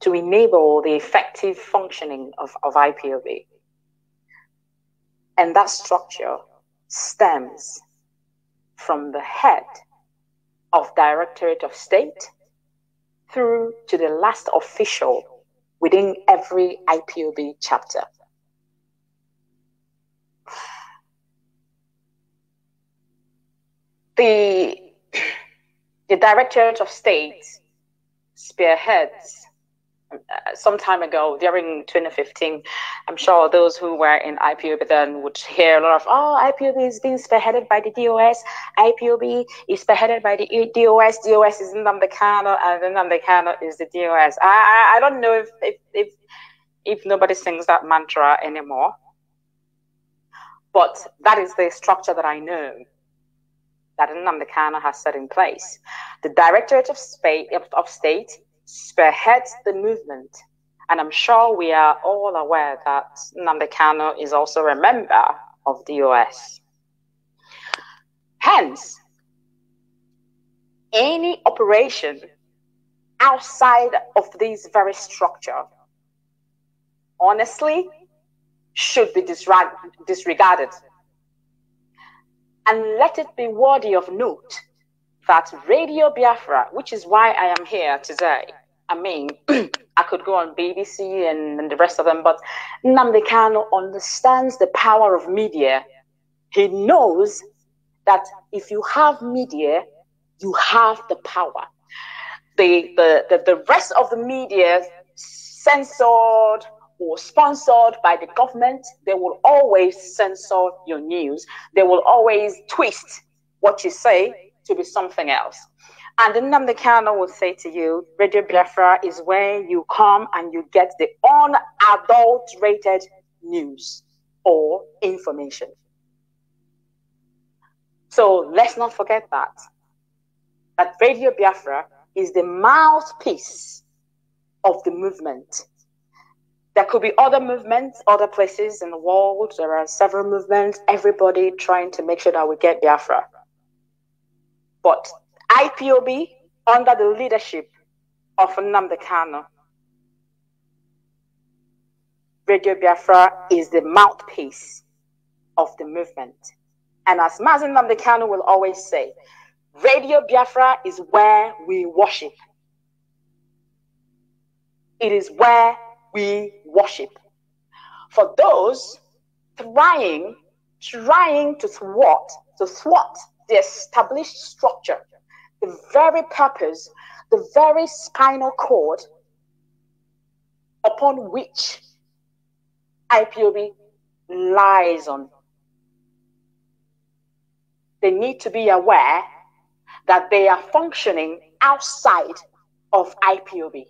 to enable the effective functioning of, of IPOB. And that structure stems from the head of Directorate of State through to the last official within every IPOB chapter. the the Directorate of State spearheads Uh, some time ago during 2015. I'm sure those who were in IPOB then would hear a lot of, oh, IPOB is being spearheaded by the DOS. IPOB is spearheaded by the DOS. DOS is Nnamdi Kanu, and Nnamdi Kanu is the DOS. I, I, I don't know if, if, if, if nobody sings that mantra anymore. But that is the structure that I know that Nnamdi Kanu has set in place. The Directorate of, of State spearheads the movement, and I'm sure we are all aware that Nnamdi Kanu is also a member of the US. Hence, any operation outside of this very structure, honestly, should be disregarded and let it be worthy of note that Radio Biafra, which is why I am here today, I mean, [CLEARS THROAT] I could go on BBC and, and the rest of them, but Nnamdi Kanu understands the power of media. He knows that if you have media, you have the power. The, the, the, the rest of the media censored or sponsored by the government, they will always censor your news. They will always twist what you say to be something else. And then Nnamdi Kanu will say to you, Radio Biafra is where you come and you get the unadulterated news or information. So let's not forget that. That Radio Biafra is the mouthpiece of the movement. There could be other movements, other places in the world. There are several movements, everybody trying to make sure that we get Biafra. But IPOB, under the leadership of Nnamdi Kanu, Radio Biafra is the mouthpiece of the movement. And as Mazi Nnamdi Kanu will always say, Radio Biafra is where we worship. It is where we worship. For those trying, trying to thwart, to thwart the established structure, the very purpose, the very spinal cord upon which IPOB lies on. They need to be aware that they are functioning outside of IPOB,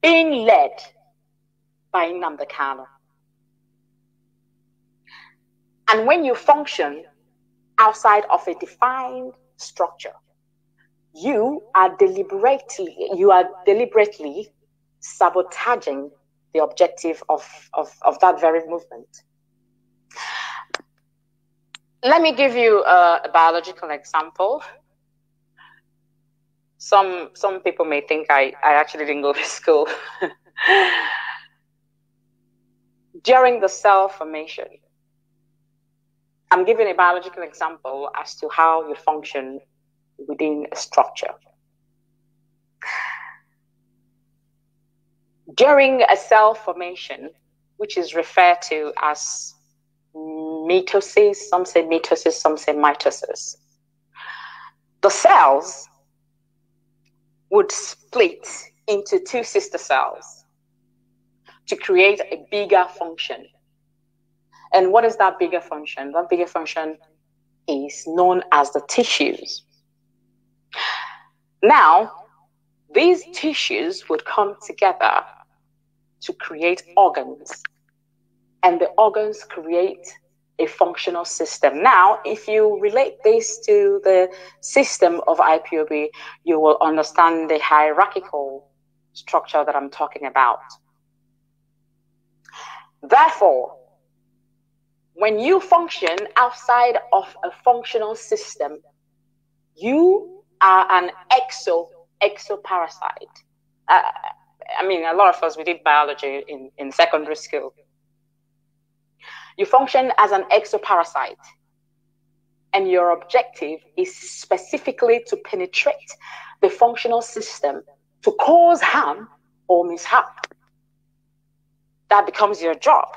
being led by Nnamdi Kanu. And when you function outside of a defined structure, you are deliberately you are deliberately sabotaging the objective of, of, of that very movement. Let me give you a, a biological example. Some some people may think I, I actually didn't go to school. [LAUGHS] During the cell formation, I'm giving a biological example as to how you function within a structure. During a cell formation, which is referred to as mitosis, some say mitosis, some say mitosis, the cells would split into two sister cells to create a bigger function. And what is that bigger function? That bigger function is known as the tissues. Now, these tissues would come together to create organs, and the organs create a functional system. Now, if you relate this to the system of IPOB, you will understand the hierarchical structure that I'm talking about. Therefore, when you function outside of a functional system, you are an exo exoparasite. Uh, I mean, a lot of us, we did biology in, in secondary school. You function as an exoparasite, and your objective is specifically to penetrate the functional system to cause harm or mishap. That becomes your job.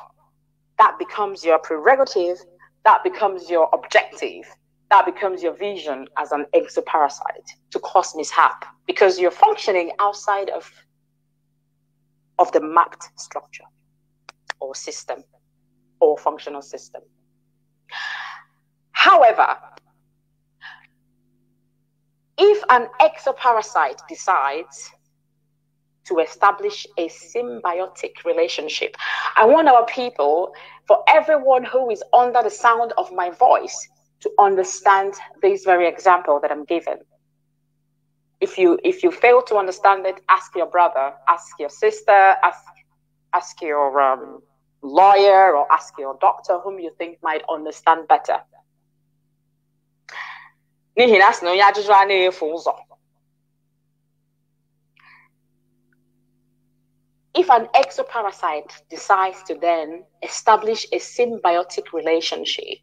That becomes your prerogative. That becomes your objective. That becomes your vision as an exoparasite to cause mishap because you're functioning outside of of the mapped structure or system or functional system. However, if an exoparasite decides to establish a symbiotic relationship, I want our people, for everyone who is under the sound of my voice, to understand this very example that I'm giving if you if you fail to understand it, ask your brother, ask your sister, ask ask your um, lawyer, or ask your doctor, whom you think might understand better. If an exoparasite decides to then establish a symbiotic relationship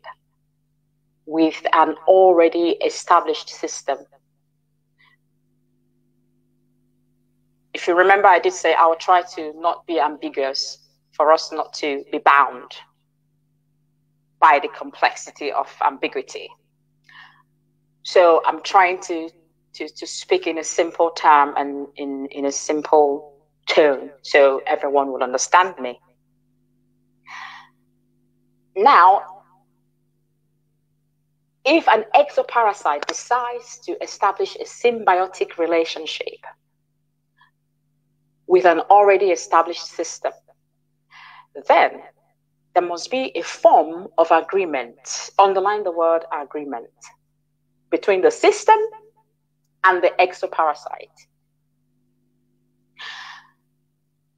with an already established system, if you remember, I did say I will try to not be ambiguous for us not to be bound by the complexity of ambiguity. So I'm trying to, to, to speak in a simple term and in, in a simple tone so everyone will understand me. Now, if an exoparasite decides to establish a symbiotic relationship with an already established system. then there must be a form of agreement, underline the word agreement, between the system and the exoparasite.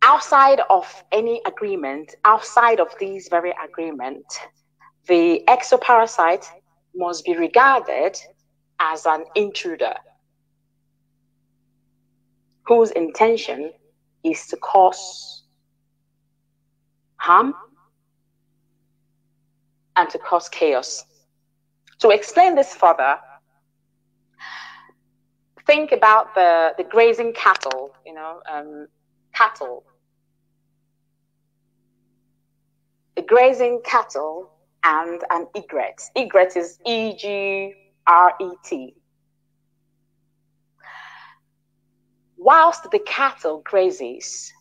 Outside of any agreement, outside of these very agreement, the exoparasite must be regarded as an intruder whose intention is to cause harm and to cause chaos. To explain this further, think about the, the grazing cattle, you know, um, cattle. The grazing cattle and an egret. Egret is E G R E T. Whilst the cattle grazes,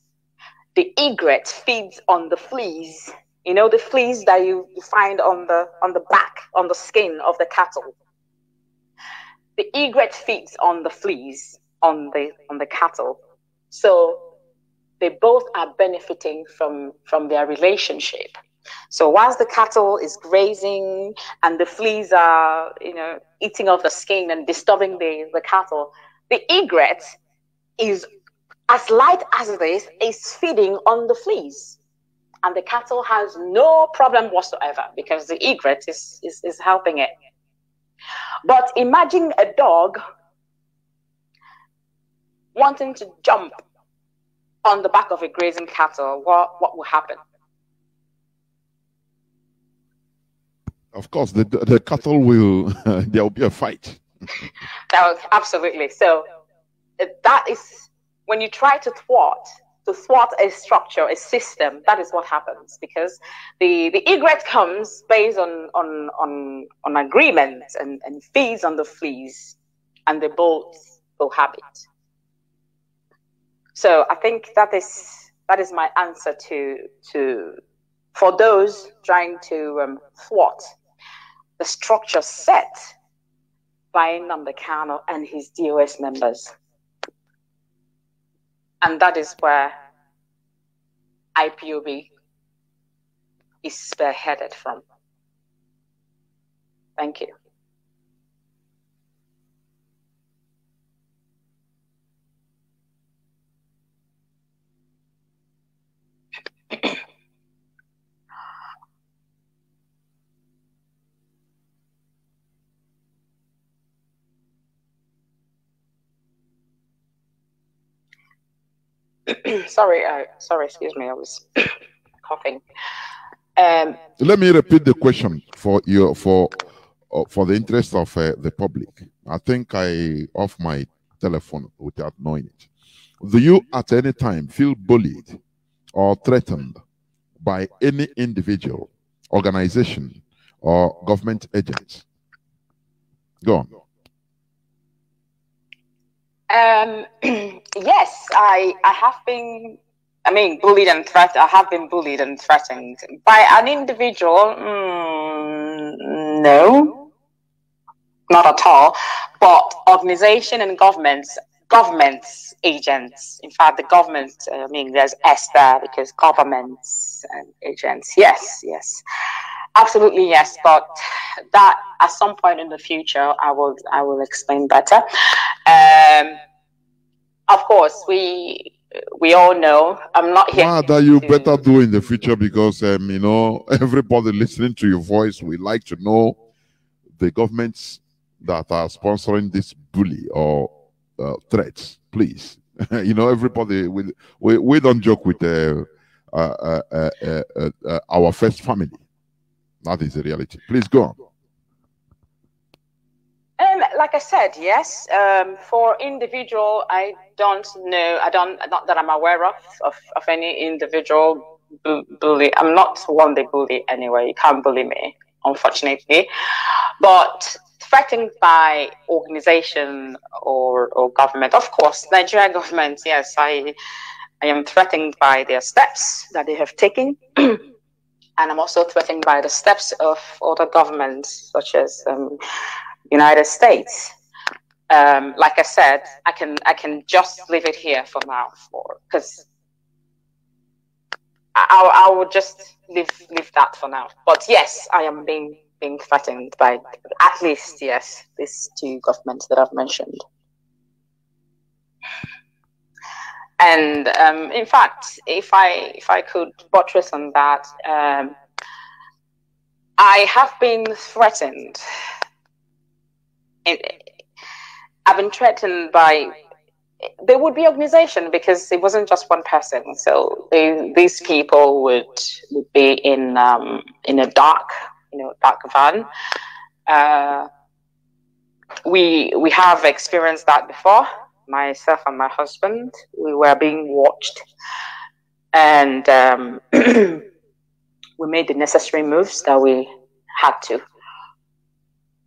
the egret feeds on the fleas. You know the fleas that you, find on the on the back, on the skin of the cattle. The egret feeds on the fleas on the on the cattle. So they both are benefiting from from their relationship. So whilst the cattle is grazing and the fleas are, you know, eating off the skin and disturbing the, the cattle, the egret is as light as it is, is feeding on the fleas. And the cattle has no problem whatsoever because the egret is, is, is helping it. But imagine a dog wanting to jump on the back of a grazing cattle. What, what will happen? Of course, the, the cattle will, [LAUGHS] there will be a fight. [LAUGHS] was, absolutely. So that is when you try to thwart to thwart a structure, a system, that is what happens because the, the egret comes based on on on, on agreement and, and feeds on the fleas and they both cohabit. So I think that is that is my answer to to for those trying to um, thwart the structure set by Nnamdi Kanu and his DOS members. And that is where IPOB is spearheaded from. Thank you. [COUGHS] sorry, uh, sorry, excuse me, I was [COUGHS] coughing. Um, Let me repeat the question for you for uh, for the interest of uh, the public. I think I off my telephone without knowing it. Do you at any time feel bullied or threatened by any individual, organization, or government agent? Go on. Um, [CLEARS THROAT] yes, I I have been. I mean, bullied and threatened. I have been bullied and threatened by an individual. Mm, no, not at all. But organization and governments, governments, agents. In fact, the government. I mean, there's Esther because governments and agents. Yes, yes, absolutely yes. But that at some point in the future, I will I will explain better. Um, of course, we we all know. I'm not here. What that you to... better do in the future because um, you know [LAUGHS] everybody listening to your voice, we like to know the governments that are sponsoring this bully or uh, threats. Please, [LAUGHS] you know everybody. We we, we don't joke with uh, uh, uh, uh, uh our first family. That is the reality. Please go on. Um, like I said, yes. Um, for individual, I don't know. I don't not that I'm aware of of, of any individual bu- bully. I'm not one they bully anyway. You can't bully me, unfortunately. But threatened by organization or or government, of course, Nigerian [LAUGHS] government. Yes, I I am threatened by their steps that they have taken. [CLEARS THROAT] and I'm also threatened by the steps of other governments, such as um, United States. Um, like I said, I can I can just leave it here for now, for because I, I will just leave leave that for now. But yes, I am being being threatened by at least yes these two governments that I've mentioned. And um, in fact, if I if I could buttress on that, um, I have been threatened. I've been threatened by there would be organization because it wasn't just one person. So they, these people would would be in um, in a dark, you know, dark van. Uh, we we have experienced that before. Myself and my husband, we were being watched, and um, [CLEARS THROAT] we made the necessary moves that we had to.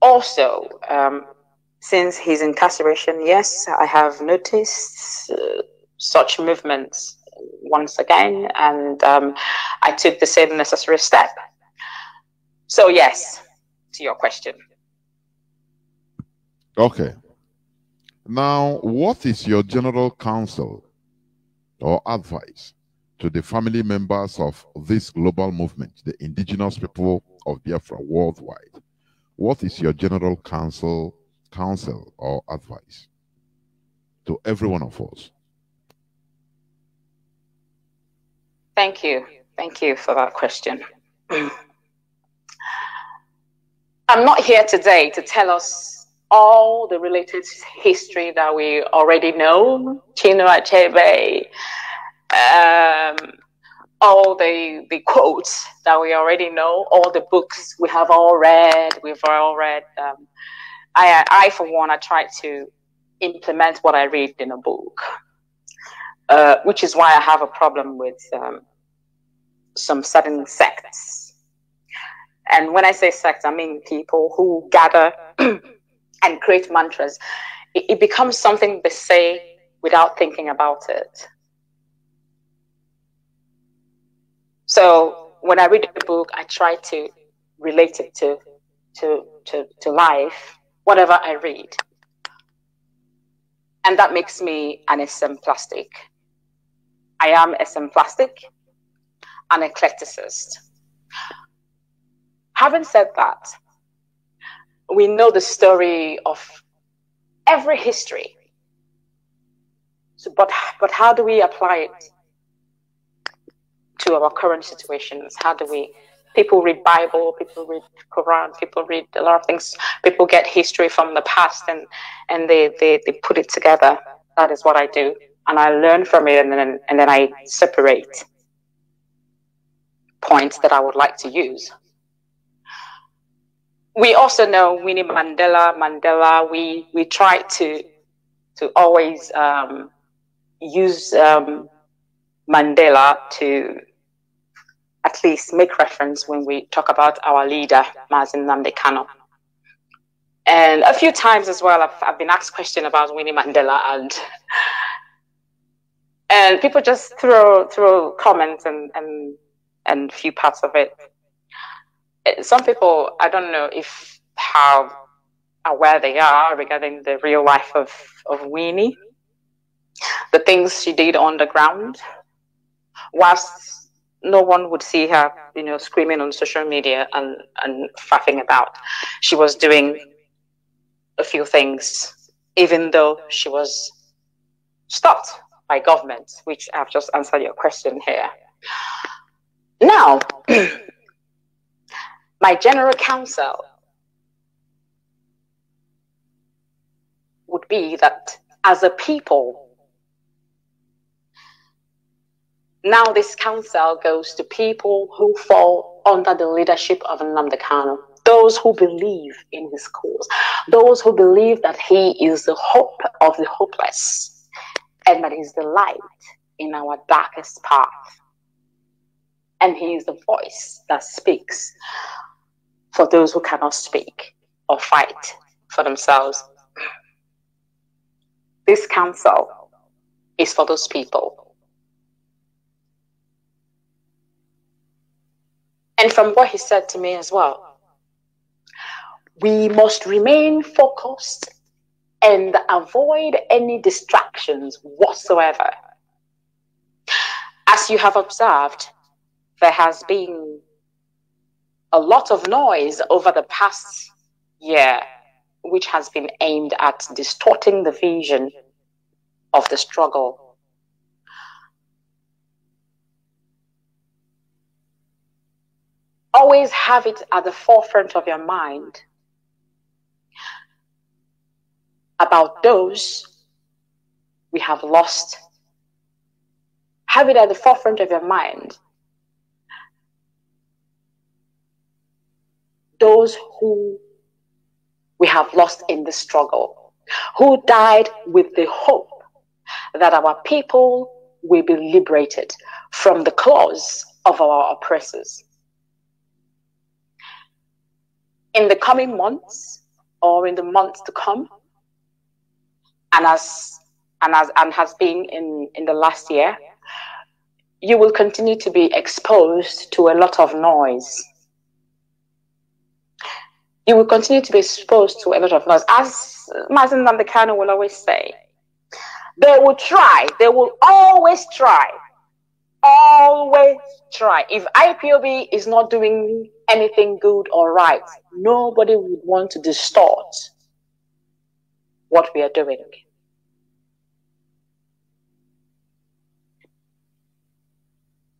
Also, um, since his incarceration, yes, I have noticed uh, such movements once again, and um, I took the same necessary step. So, yes, to your question. Okay. Now, what is your general counsel or advice to the family members of this global movement, the indigenous people of Biafra worldwide? What is your general counsel counsel or advice to every one of us? Thank you. Thank you for that question. [CLEARS THROAT] I'm not here today to tell us all the related history that we already know. Chinua Achebe, um, all the, the quotes that we already know, all the books we have all read, we've all read um, I, I for one, I try to implement what I read in a book, uh, which is why I have a problem with um, some certain sects. And when I say sects, I mean people who gather [CLEARS THROAT] and create mantras. It, it becomes something they say without thinking about it. So when I read a book, I try to relate it to to to, to life whatever I read. And that makes me an SM plastic. I am SM plastic, an eclecticist. Having said that, we know the story of every history. So, but, but how do we apply it to our current situations? How do we people read Bible, people read Quran, people read a lot of things. People get history from the past and and they they, they put it together. That is what I do, and I learn from it, and then and then I separate points that I would like to use. We also know Winnie Mandela. Mandela. We we try to to always um, use um, Mandela to at least make reference when we talk about our leader, Mazin And a few times as well, I've, I've been asked questions about Winnie Mandela, and and people just throw throw comments and and and few parts of it. Some people, I don't know if how aware they are regarding the real life of of Winnie, the things she did on the ground, whilst no one would see her, you know, screaming on social media and, and faffing about. She was doing a few things, even though she was stopped by government, which I've just answered your question here. Now, [CLEARS THROAT] my general counsel would be that as a people, Now this council goes to people who fall under the leadership of Nnamdi those who believe in his cause, those who believe that he is the hope of the hopeless and that he's the light in our darkest path. And he is the voice that speaks for those who cannot speak or fight for themselves. This council is for those people And from what he said to me as well, we must remain focused and avoid any distractions whatsoever. As you have observed, there has been a lot of noise over the past year, which has been aimed at distorting the vision of the struggle. Always have it at the forefront of your mind about those we have lost. Have it at the forefront of your mind. Those who we have lost in the struggle, who died with the hope that our people will be liberated from the claws of our oppressors. In the coming months or in the months to come, and as and as and has been in, in the last year, you will continue to be exposed to a lot of noise. You will continue to be exposed to a lot of noise. As Mazi Nnamdi Kanu will always say, they will try, they will always try, always try. If IPOB is not doing anything good or right, nobody would want to distort what we are doing.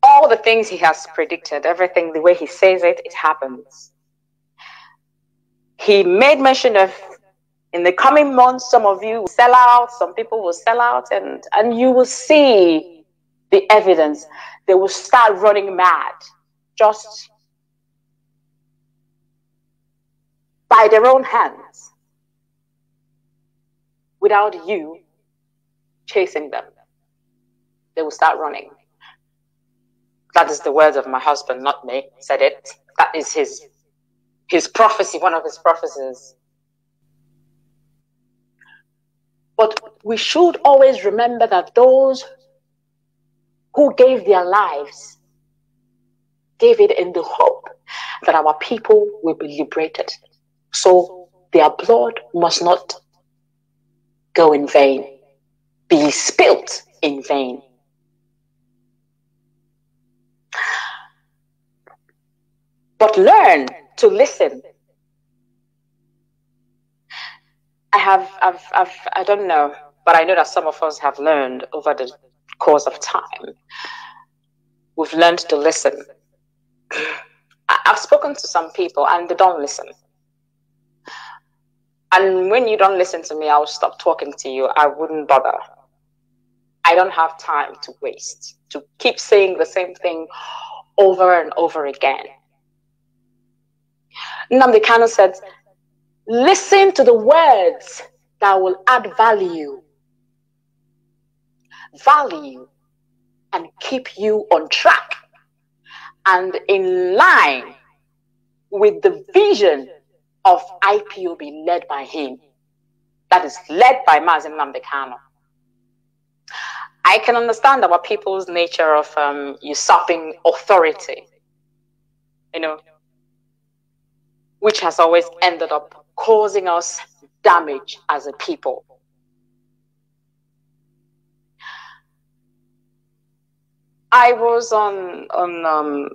all the things he has predicted, everything, the way he says it, it happens. He made mention of in the coming months, some of you will sell out, some people will sell out, and, and you will see the evidence. They will start running mad just by their own hands without you chasing them. They will start running. That is the words of my husband, not me, said it. That is his his prophecy, one of his prophecies. But we should always remember that those who gave their lives gave it in the hope that our people will be liberated. So their blood must not go in vain, be spilt in vain. but learn to listen. I have, I've, I've, I don't know, but I know that some of us have learned over the course of time. We've learned to listen. I've spoken to some people and they don't listen. And when you don't listen to me, I'll stop talking to you. I wouldn't bother. I don't have time to waste, to keep saying the same thing over and over again. Nnamdi said, listen to the words that will add value. Value and keep you on track and in line with the vision of IPOB led by him. That is led by Mazi Nnamdi. I can understand our people's nature of um, usurping authority. You know, which has always ended up causing us damage as a people. I was on on um,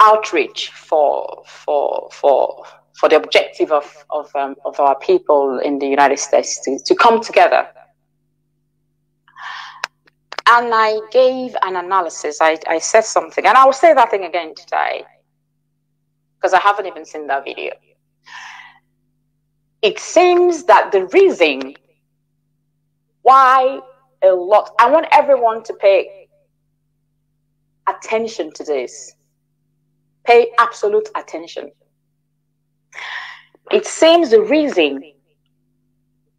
outreach for for for for the objective of of, um, of our people in the United States to, to come together. And I gave an analysis. I, I said something, and I will say that thing again today because I haven't even seen that video. It seems that the reason why a lot, I want everyone to pay attention to this. Pay absolute attention. It seems the reason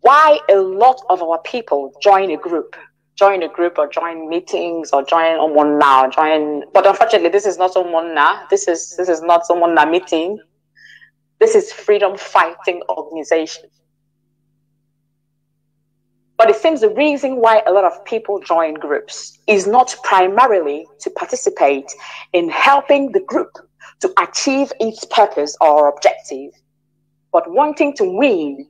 why a lot of our people join a group join a group or join meetings or join someone now join but unfortunately this is not someone now. This is this is not someone now meeting. This is freedom fighting organization. But it seems the reason why a lot of people join groups is not primarily to participate in helping the group to achieve its purpose or objective, but wanting to win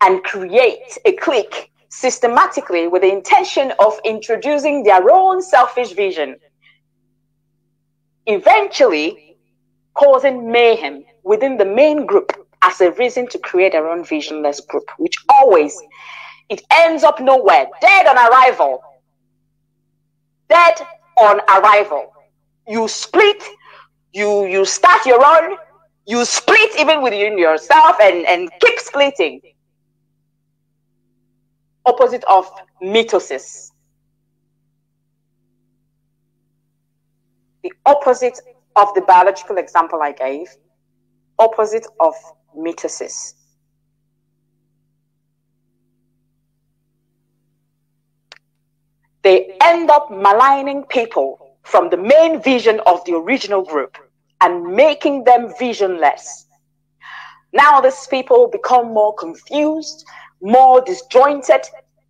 and create a clique systematically with the intention of introducing their own selfish vision. eventually causing mayhem within the main group as a reason to create their own visionless group, which always it ends up nowhere, dead on arrival. Dead on arrival. You split, you you start your own, you split even within yourself and, and keep splitting. Opposite of mitosis. The opposite of the biological example I gave, opposite of mitosis. They end up maligning people from the main vision of the original group and making them visionless. Now these people become more confused, more disjointed,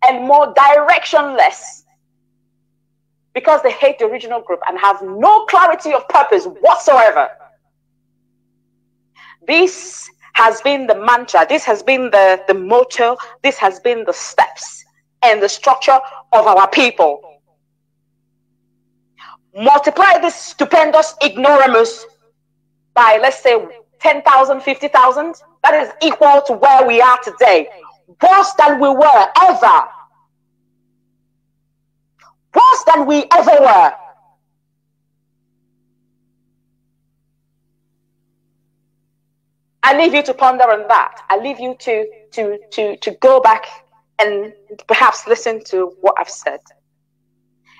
and more directionless because they hate the original group and have no clarity of purpose whatsoever. This has been the mantra, this has been the, the motto, this has been the steps and the structure of our people. Multiply this stupendous ignoramus by, let's say, 10,000, 50,000. That is equal to where we are today. Worse than we were ever worse than we ever were. I leave you to ponder on that. I leave you to to to to go back and perhaps listen to what I've said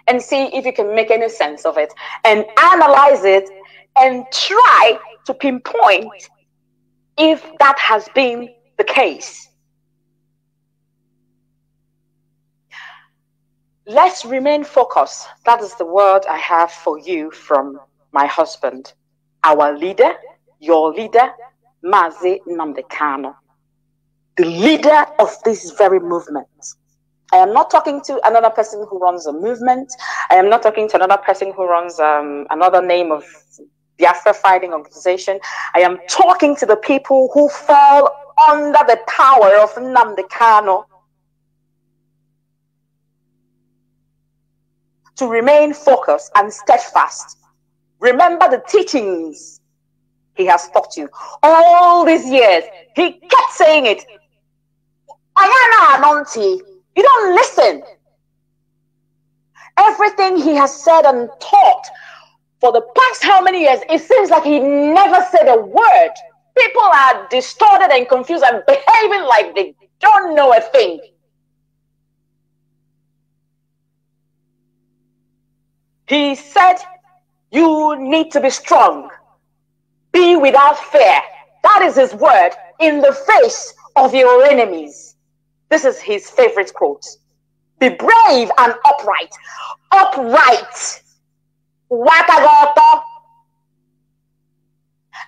and see if you can make any sense of it and analyze it and try to pinpoint if that has been the case. Let's remain focused. That is the word I have for you from my husband, our leader, your leader, Mazi Nnamdi Kanu, the leader of this very movement. I am not talking to another person who runs a movement. I am not talking to another person who runs um, another name of the Biafra fighting organization. I am talking to the people who fall under the power of Nnamdi to remain focused and steadfast. Remember the teachings he has taught you all these years. He kept saying it. Ayana Anonti, you don't listen. Everything he has said and taught for the past how many years, it seems like he never said a word. People are distorted and confused and behaving like they don't know a thing. He said, You need to be strong, be without fear. That is his word in the face of your enemies. This is his favorite quote. Be brave and upright. Upright. Wakagoto.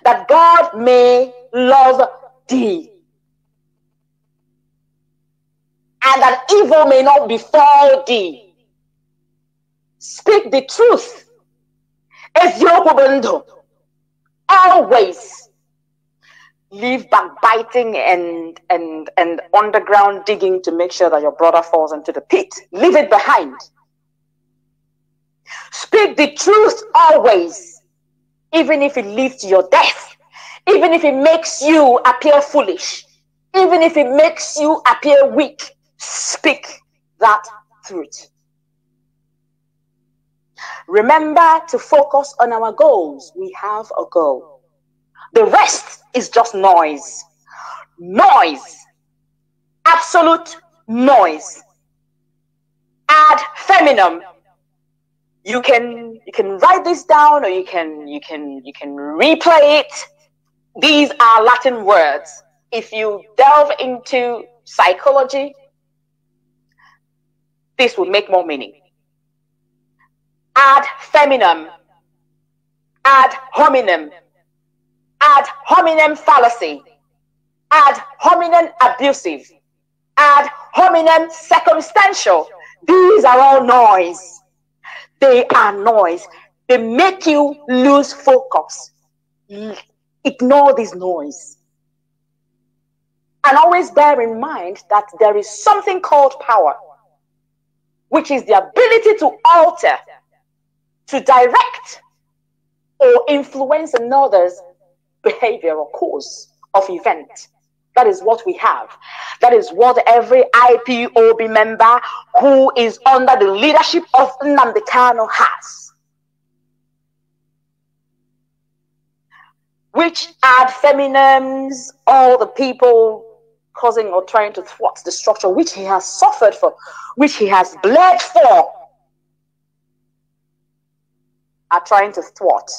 That God may love thee. And that evil may not befall thee Speak the truth. Eziokwu Always leave backbiting and and and underground digging to make sure that your brother falls into the pit. Leave it behind. Speak the truth always, even if it leads to your death, even if it makes you appear foolish, even if it makes you appear weak. Speak that truth. Remember to focus on our goals. We have a goal. The rest is just noise. Noise. Absolute noise. Ad feminam. You can you can write this down or you can you can you can replay it. These are Latin words. If you delve into psychology, this will make more meaning ad feminam, ad hominem, ad hominem fallacy, ad hominem abusive, ad hominem circumstantial. These are all noise. They are noise. They make you lose focus. Ignore this noise. And always bear in mind that there is something called power, which is the ability to alter to direct or influence another's behavior or course of event. That is what we have. That is what every IPOB member who is under the leadership of Nnamdi Kanu has. Which ad feminines, all the people causing or trying to thwart the structure which he has suffered for, which he has bled for, are trying to thwart.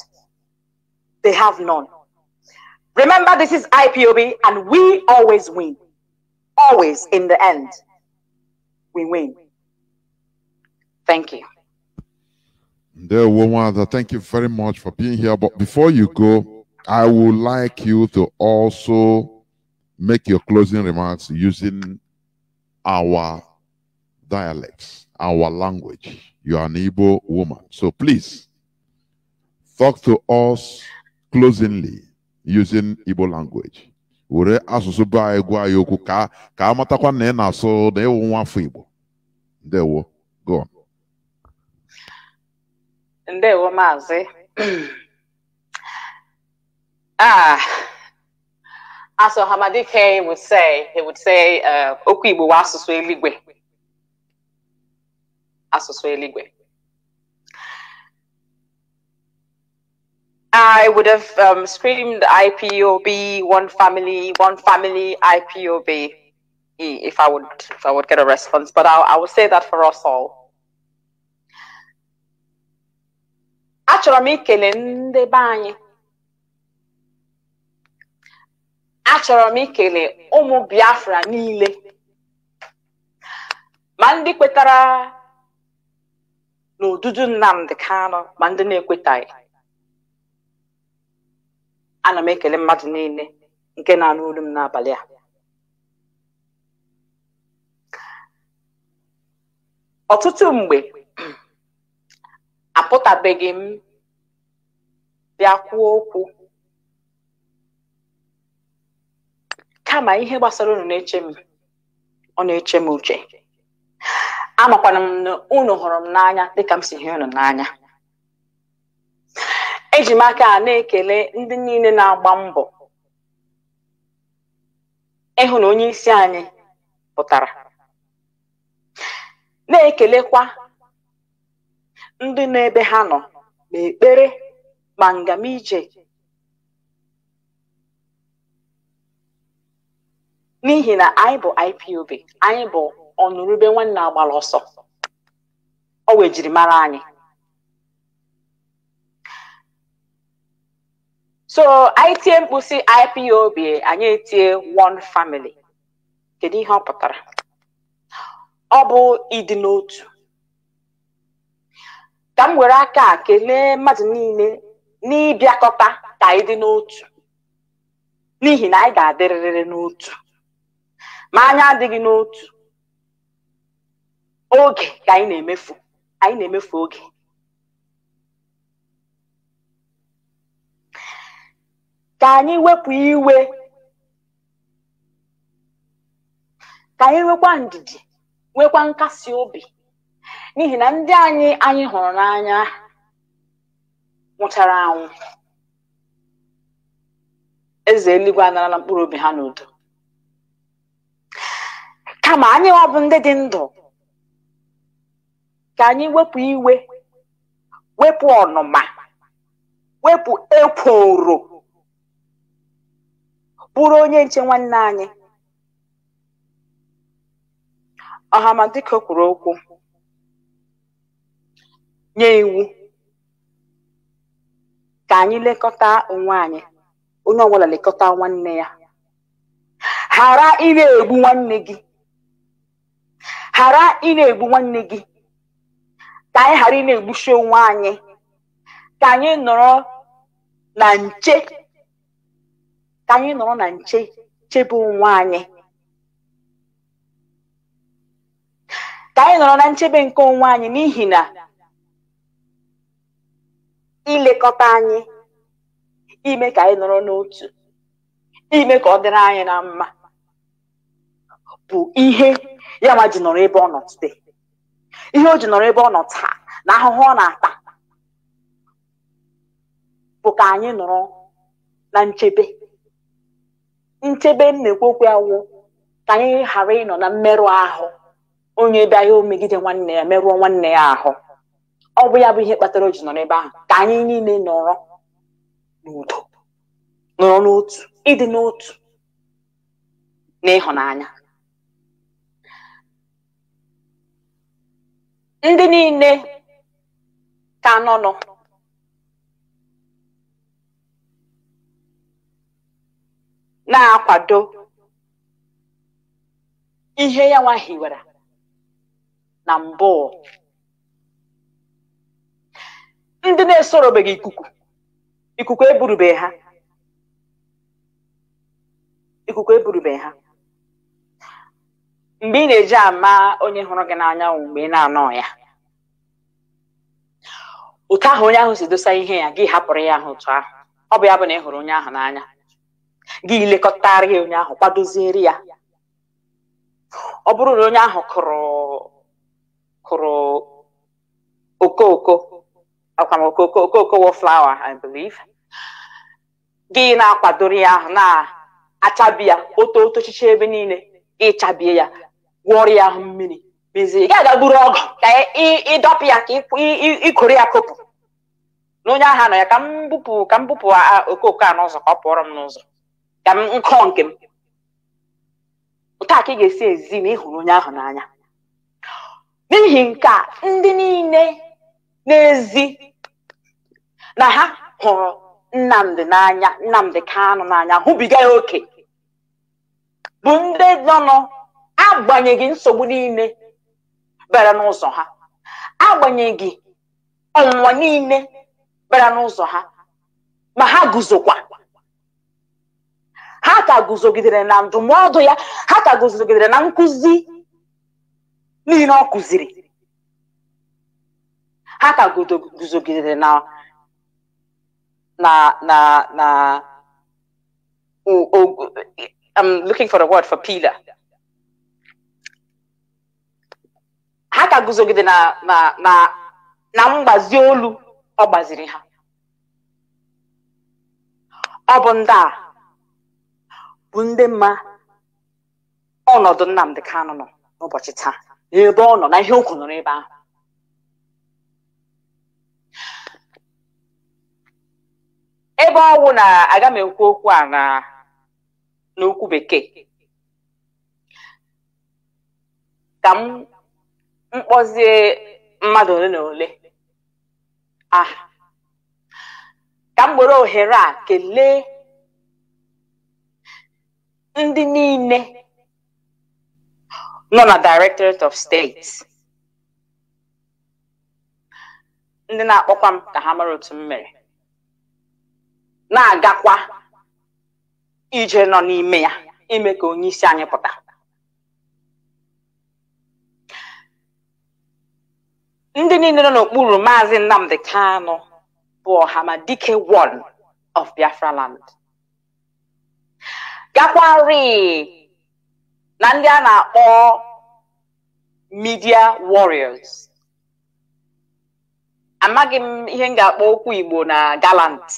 They have none. Remember, this is IPOB, and we always win. Always in the end, we win. Thank you. There, Womada, thank you very much for being here. But before you go, I would like you to also make your closing remarks using our dialects, our language. You are an Igbo woman. So please talk to us closingly using Igbo language. were asụsụ be anyị gwa anyị okwu ka ka a na ị na-asụ na ịwụ nwa afọ Igbo. Ndewo. Go on. Ndewo Maazị. [CLEARS THROAT] ah, as Hamadike would say, he would say, uh, okwu Igbo asụsụ eluigwe. Asụsụ eluigwe. I would have um, screamed IPOB, one family, one family, IPOB, if I would if I would get a response. But I, I would say that for us all. Achọrọ m ikele ndị be anyị. Achọrọ m ikele ụmụ Biafra niile. Ma ndị kwetara n'odudu Nnamdi Kanu ma ndị na-ekwetaghị. Ana m ekele mmadụ niile nke na-anụ olu m n'abalị a. Ọtụtụ mgbe apụtabeghị m bịa kwuo okwu. Kama ihe gbasara unu na-eche m ọ na-eche m uche. Amakwana m na unu hụrụ m n'anya dịka m si hie unu n'anya. Eji m aka a na-ekele ndị niile na-agba mbọ ịhụ na onye isi anyị pụtara. Na-ekelekwa ndị na-ebe ha nọ ma ekpere ma n'ihi na anyị bụ IPOB anyị bụ ọnụrụbe nwanne agbara ọsọ. Ọ wee mara anyị. So anyị tie mkpu IPOB anyị etie one family. Kedu ihe ọ pụtara? Ọ bụ ịdị n'otu. Ka m were aka kelee mmadụ niile n'ịbịakọta ka anyị dị n'otu. N'ihi na anyị ga-adịrịrị n'otu. Ma anyị adịghị n'otu. Oge ka anyị na-emefu. Anyị na-emefu oge. Ka anyị wepụ iwe. Ka anyị nwekwa ndidi nwekwa nkasi obi. N'ihi na ndị anyị anyị hụrụ n'anya nwụchara anwụ. Eze eluigwe anarala mkpụrụ obi ha n'udo. Kama anyị ọ bụ ndị dị ndụ ka anyị wepụ iwe wepụ ọnụma wepụ ekworo. Bụrụ onye nche nwanne anyị. Ọhamadike kwuru okwu. Nye iwu. Ka anyị lekọta onwe anyị. Onye ọbụla lekọta nwanne ya. Ghara ị na-egbu nwanne gị. Ghara ị na-egbu nwanne gị. Ka anyị ghara ị na-egbuchi onwe anyị. Ka anyị nọrọ na nche. Ka anyị nọrọ na nche chebe onwe anyị. Ka anyị nọrọ na nchebe nke onwe anyị n'ihi na ilekọta anyị ime ka anyị nọrọ n'otu ime ka ọ dịrị anyị na mma bụ ihe ya ma ji nọrọ ebe ọ nọ today ihe o ji nọrọ ebe ọ nọ taa na ahụhụ ọ na-ata bụ ka anyị nọrọ na nchebe. Nchebe m na-ekwu okwu ya wụ ka anyị ghara ịnọ na mmerụ ahụ. Onye bịa ya omegide nwanne ya merụọ nwanne ya ahụ. Ọ bụ ya bụ ihe kpatara o ji nọ n'ebe ahụ. Ka anyị niile nọrọ n'udo nọrọ n'otu ịdị n'otu na ịhụnanya ndị niile ka nọ nọ na-akwado ihe ya nwa hiwere na mbụ. Ndị na-esorobeghị ikuku ikuku eburubeghị ha ikuku eburubeghị ha. Mgbe ị na-eji ama onye hụrụ gị n'anya bụ mgbe ị na-anọ ya otu ahụ onye ahụ si dosa ihe ya gị hapụrụ ya ahụ otu ahụ. Ọ bụ ya bụ na ị hụrụ onye ahụ n'anya. Gị lekọtara ya onye ahụ kwadoziere ya. Ọ bụrụ na onye ahụ kụrụ kụrụ okooko akwam okooko okooko wụ flawa I believe gị na-akwadoro ya ahụ na-achabi ya oto otochichi ebe niile gị chabie ya gwọrọ ya ahụ mmiri. Mezie gị aga gburu ọgụ ka ịdọpụ ya ka ịkụrụ ya kopụ na onye ahụ nọ ya ka m ka m bupụ okooko a n'ụzọ ka ọ pụọrọ m n'ụzọ. Ka m nkọ nke m. Otu a ka ị ga-esi ezi na ịhụrụ onye ahụ n'anya. N'ihi nke ndị niile n'ezi na ha hụrụ Nnamdi n'anya Nnamdi Kanu n'anya hụbiga ya oke. Bụ ndị nọ nọ agbanyeghị nsogbu niile bịara n'ụzọ ha. Agbanyeghị ọnwụnwa niile bịara n'ụzọ ha. Ma ha guzokwa. Ha ka guzogidere na ndụmọdụ ya ha ka guzogidere na nkụzi niile ọ kụziri ha ka guzogidere na na na na I'm looking for a word for pillar. Ha ka guzogide na na na na mgbazi olu ọ gbaziri ha. Ọ bụ ndị a bụ ndị mma ọnọdụ Nnamdi Kanu nọ n'ụbọchị taa n'ebe ọ nọ na ihe okwu nọrọ ebe ahụ. Ebe ọwụ na aga m ekwu okwu a na n'okwu bekee ka m mkpọzie mmadụ ole na ole. Aha ka m were ohere a kelee ndị niile nọ na Directorate of State. Ndị na-akpọkwa m ka ha mara otu m mere. Na-agakwa ije nọ n'ime ya ime ka onye isi anyị pụta. Ndị niile nọ n'okpuru maazị Nnamdi Kanu bụ Ọhamadike one of Biafra land. Gakwarị na ndị a na-akpọ media warriors. Amaghị m ihe m ga-akpọ okwu Igbo na gallant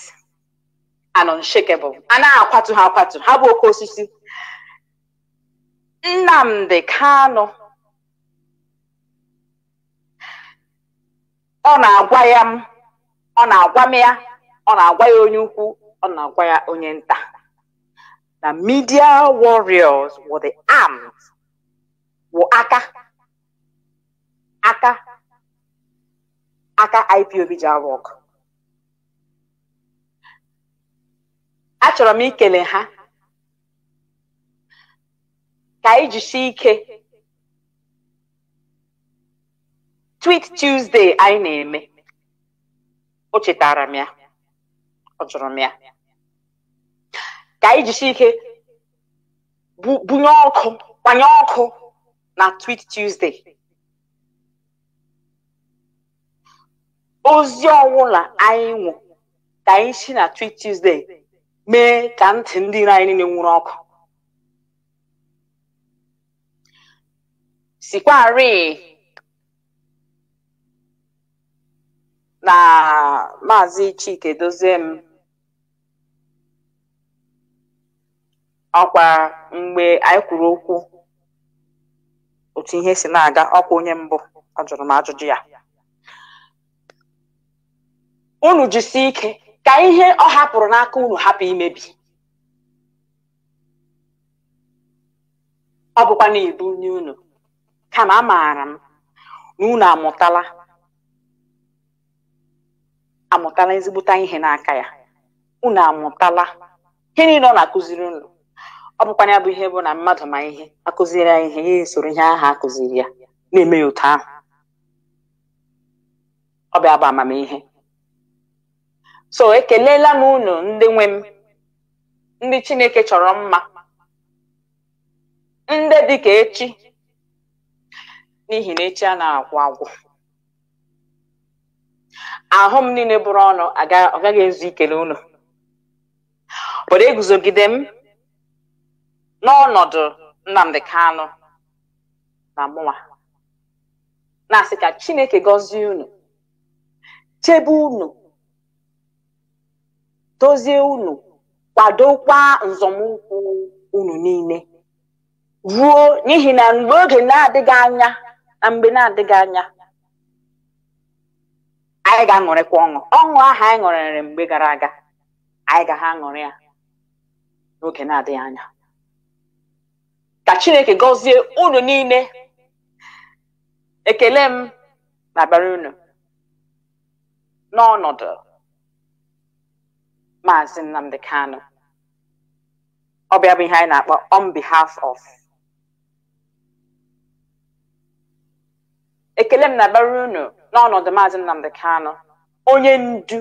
and unshakable. A na-akwatu ha akwatu. Ha bụ oke osisi. Nnamdi Kanu. Ọ na-agwa ya m. Ọ na-agwa m ya. Ọ na-agwa ya onye ukwu. Ọ na-agwa ya onye nta. Na media warriors were the arms wụ aka. Aka. Aka IPOB ọgụ achọrọ m ikele ha. Ka anyị jisie ike. Tweet Tuesday anyị na-eme. O chetara m ya. Ọ jụrụ m ya ka anyị jisie ike bunye ọkụ gbanye ọkụ na tweet Tuesday. Ozi ọwụla anyị nwụ ka anyị si na tweet Tuesday mee ka ntị ndị anyị niile nwụrụ ọkụ. Sikwarị na maazị Chike dozie m. ọkwa mgbe anyị kwuru okwu otu ihe si na-aga ọkwa onye mbụ ọ m ajụjụ ya. Unu jisie ike ka ihe ọ hapụrụ n'aka unu hapụ imebi. Ọ bụkwa na ibu nye unu. Kama amaara m na unu amụtala amụtala ezigbota ihe n'aka ya. Unu amụtala ihe niile ọ na-akụziri unu. Ọ bụkwa ya bụ ihe bụ na mmadụ ma ihe akụziri ya ihe ya esoro ihe ahụ akụziri ya na-eme ya otu ahụ. Ọ bịa bụ amamihe. So ekelela m unu ndị nwe m ndị chineke chọrọ mma ndị dị ka echi n'ihi na echi a na-agwụ agwụ. Ahụ m niile bụrụ ọnụ ọ gaghị ezu ikele unu. Obodo eguzogide m. n'ọnọdụ Nnamdi Kanu na mụnwa na-asị ka Chineke gọzie unu chebe unu dozie unu kwadokwa nzọmụkwụ unu niile ruo n'ihi na mgbe oge na-adịghị anya na mgbe na-adịghị anya anyị ga-aṅụrịkwa ọṅụ. Ọṅụ ahụ anyị ṅụrịrị mgbe gara aga anyị ga ha aṅụrị ya n'oge na-adịghị anya. Ka Chineke gọzie unu niile. Ekele m na-abịara unu. N'ọnọdụ Maazị Nnamdi Kanu ọ bịa bụ ihe anyị na-akpọ on behalf of. Ekele m na-abịara unu n'ọnọdụ Maazị Nnamdi Kanu onye ndu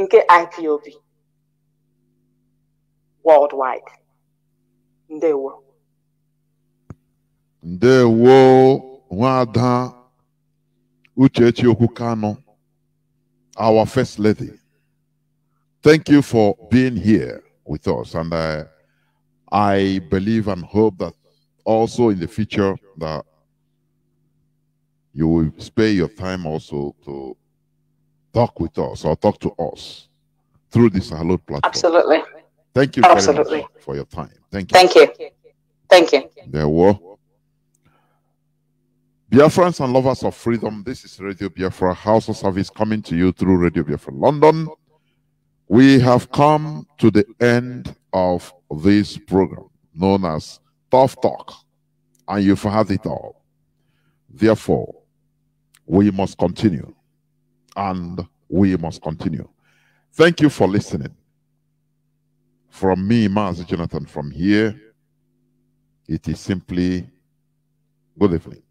nke IPOB worldwide. Ndewo Ndewo Nwada Uchechi Okwu Kanu, our First Lady. Thank you for being here with us. And I, I believe and hope that also in the future that you will spare your time also to talk with us or talk to us through this Hello platform. absolutely Thank you Absolutely. for your time. Thank you. thank you thank you There were. Biafrans and lovers of freedom, this is Radio Biafra House of Service coming to you through Radio Biafra London. We have come to the end of this program known as Tough Talk, and you've had it all. Therefore, we must continue, and we must continue. Thank you for listening. From me, Mazi Jonathan, from here, it is simply good evening.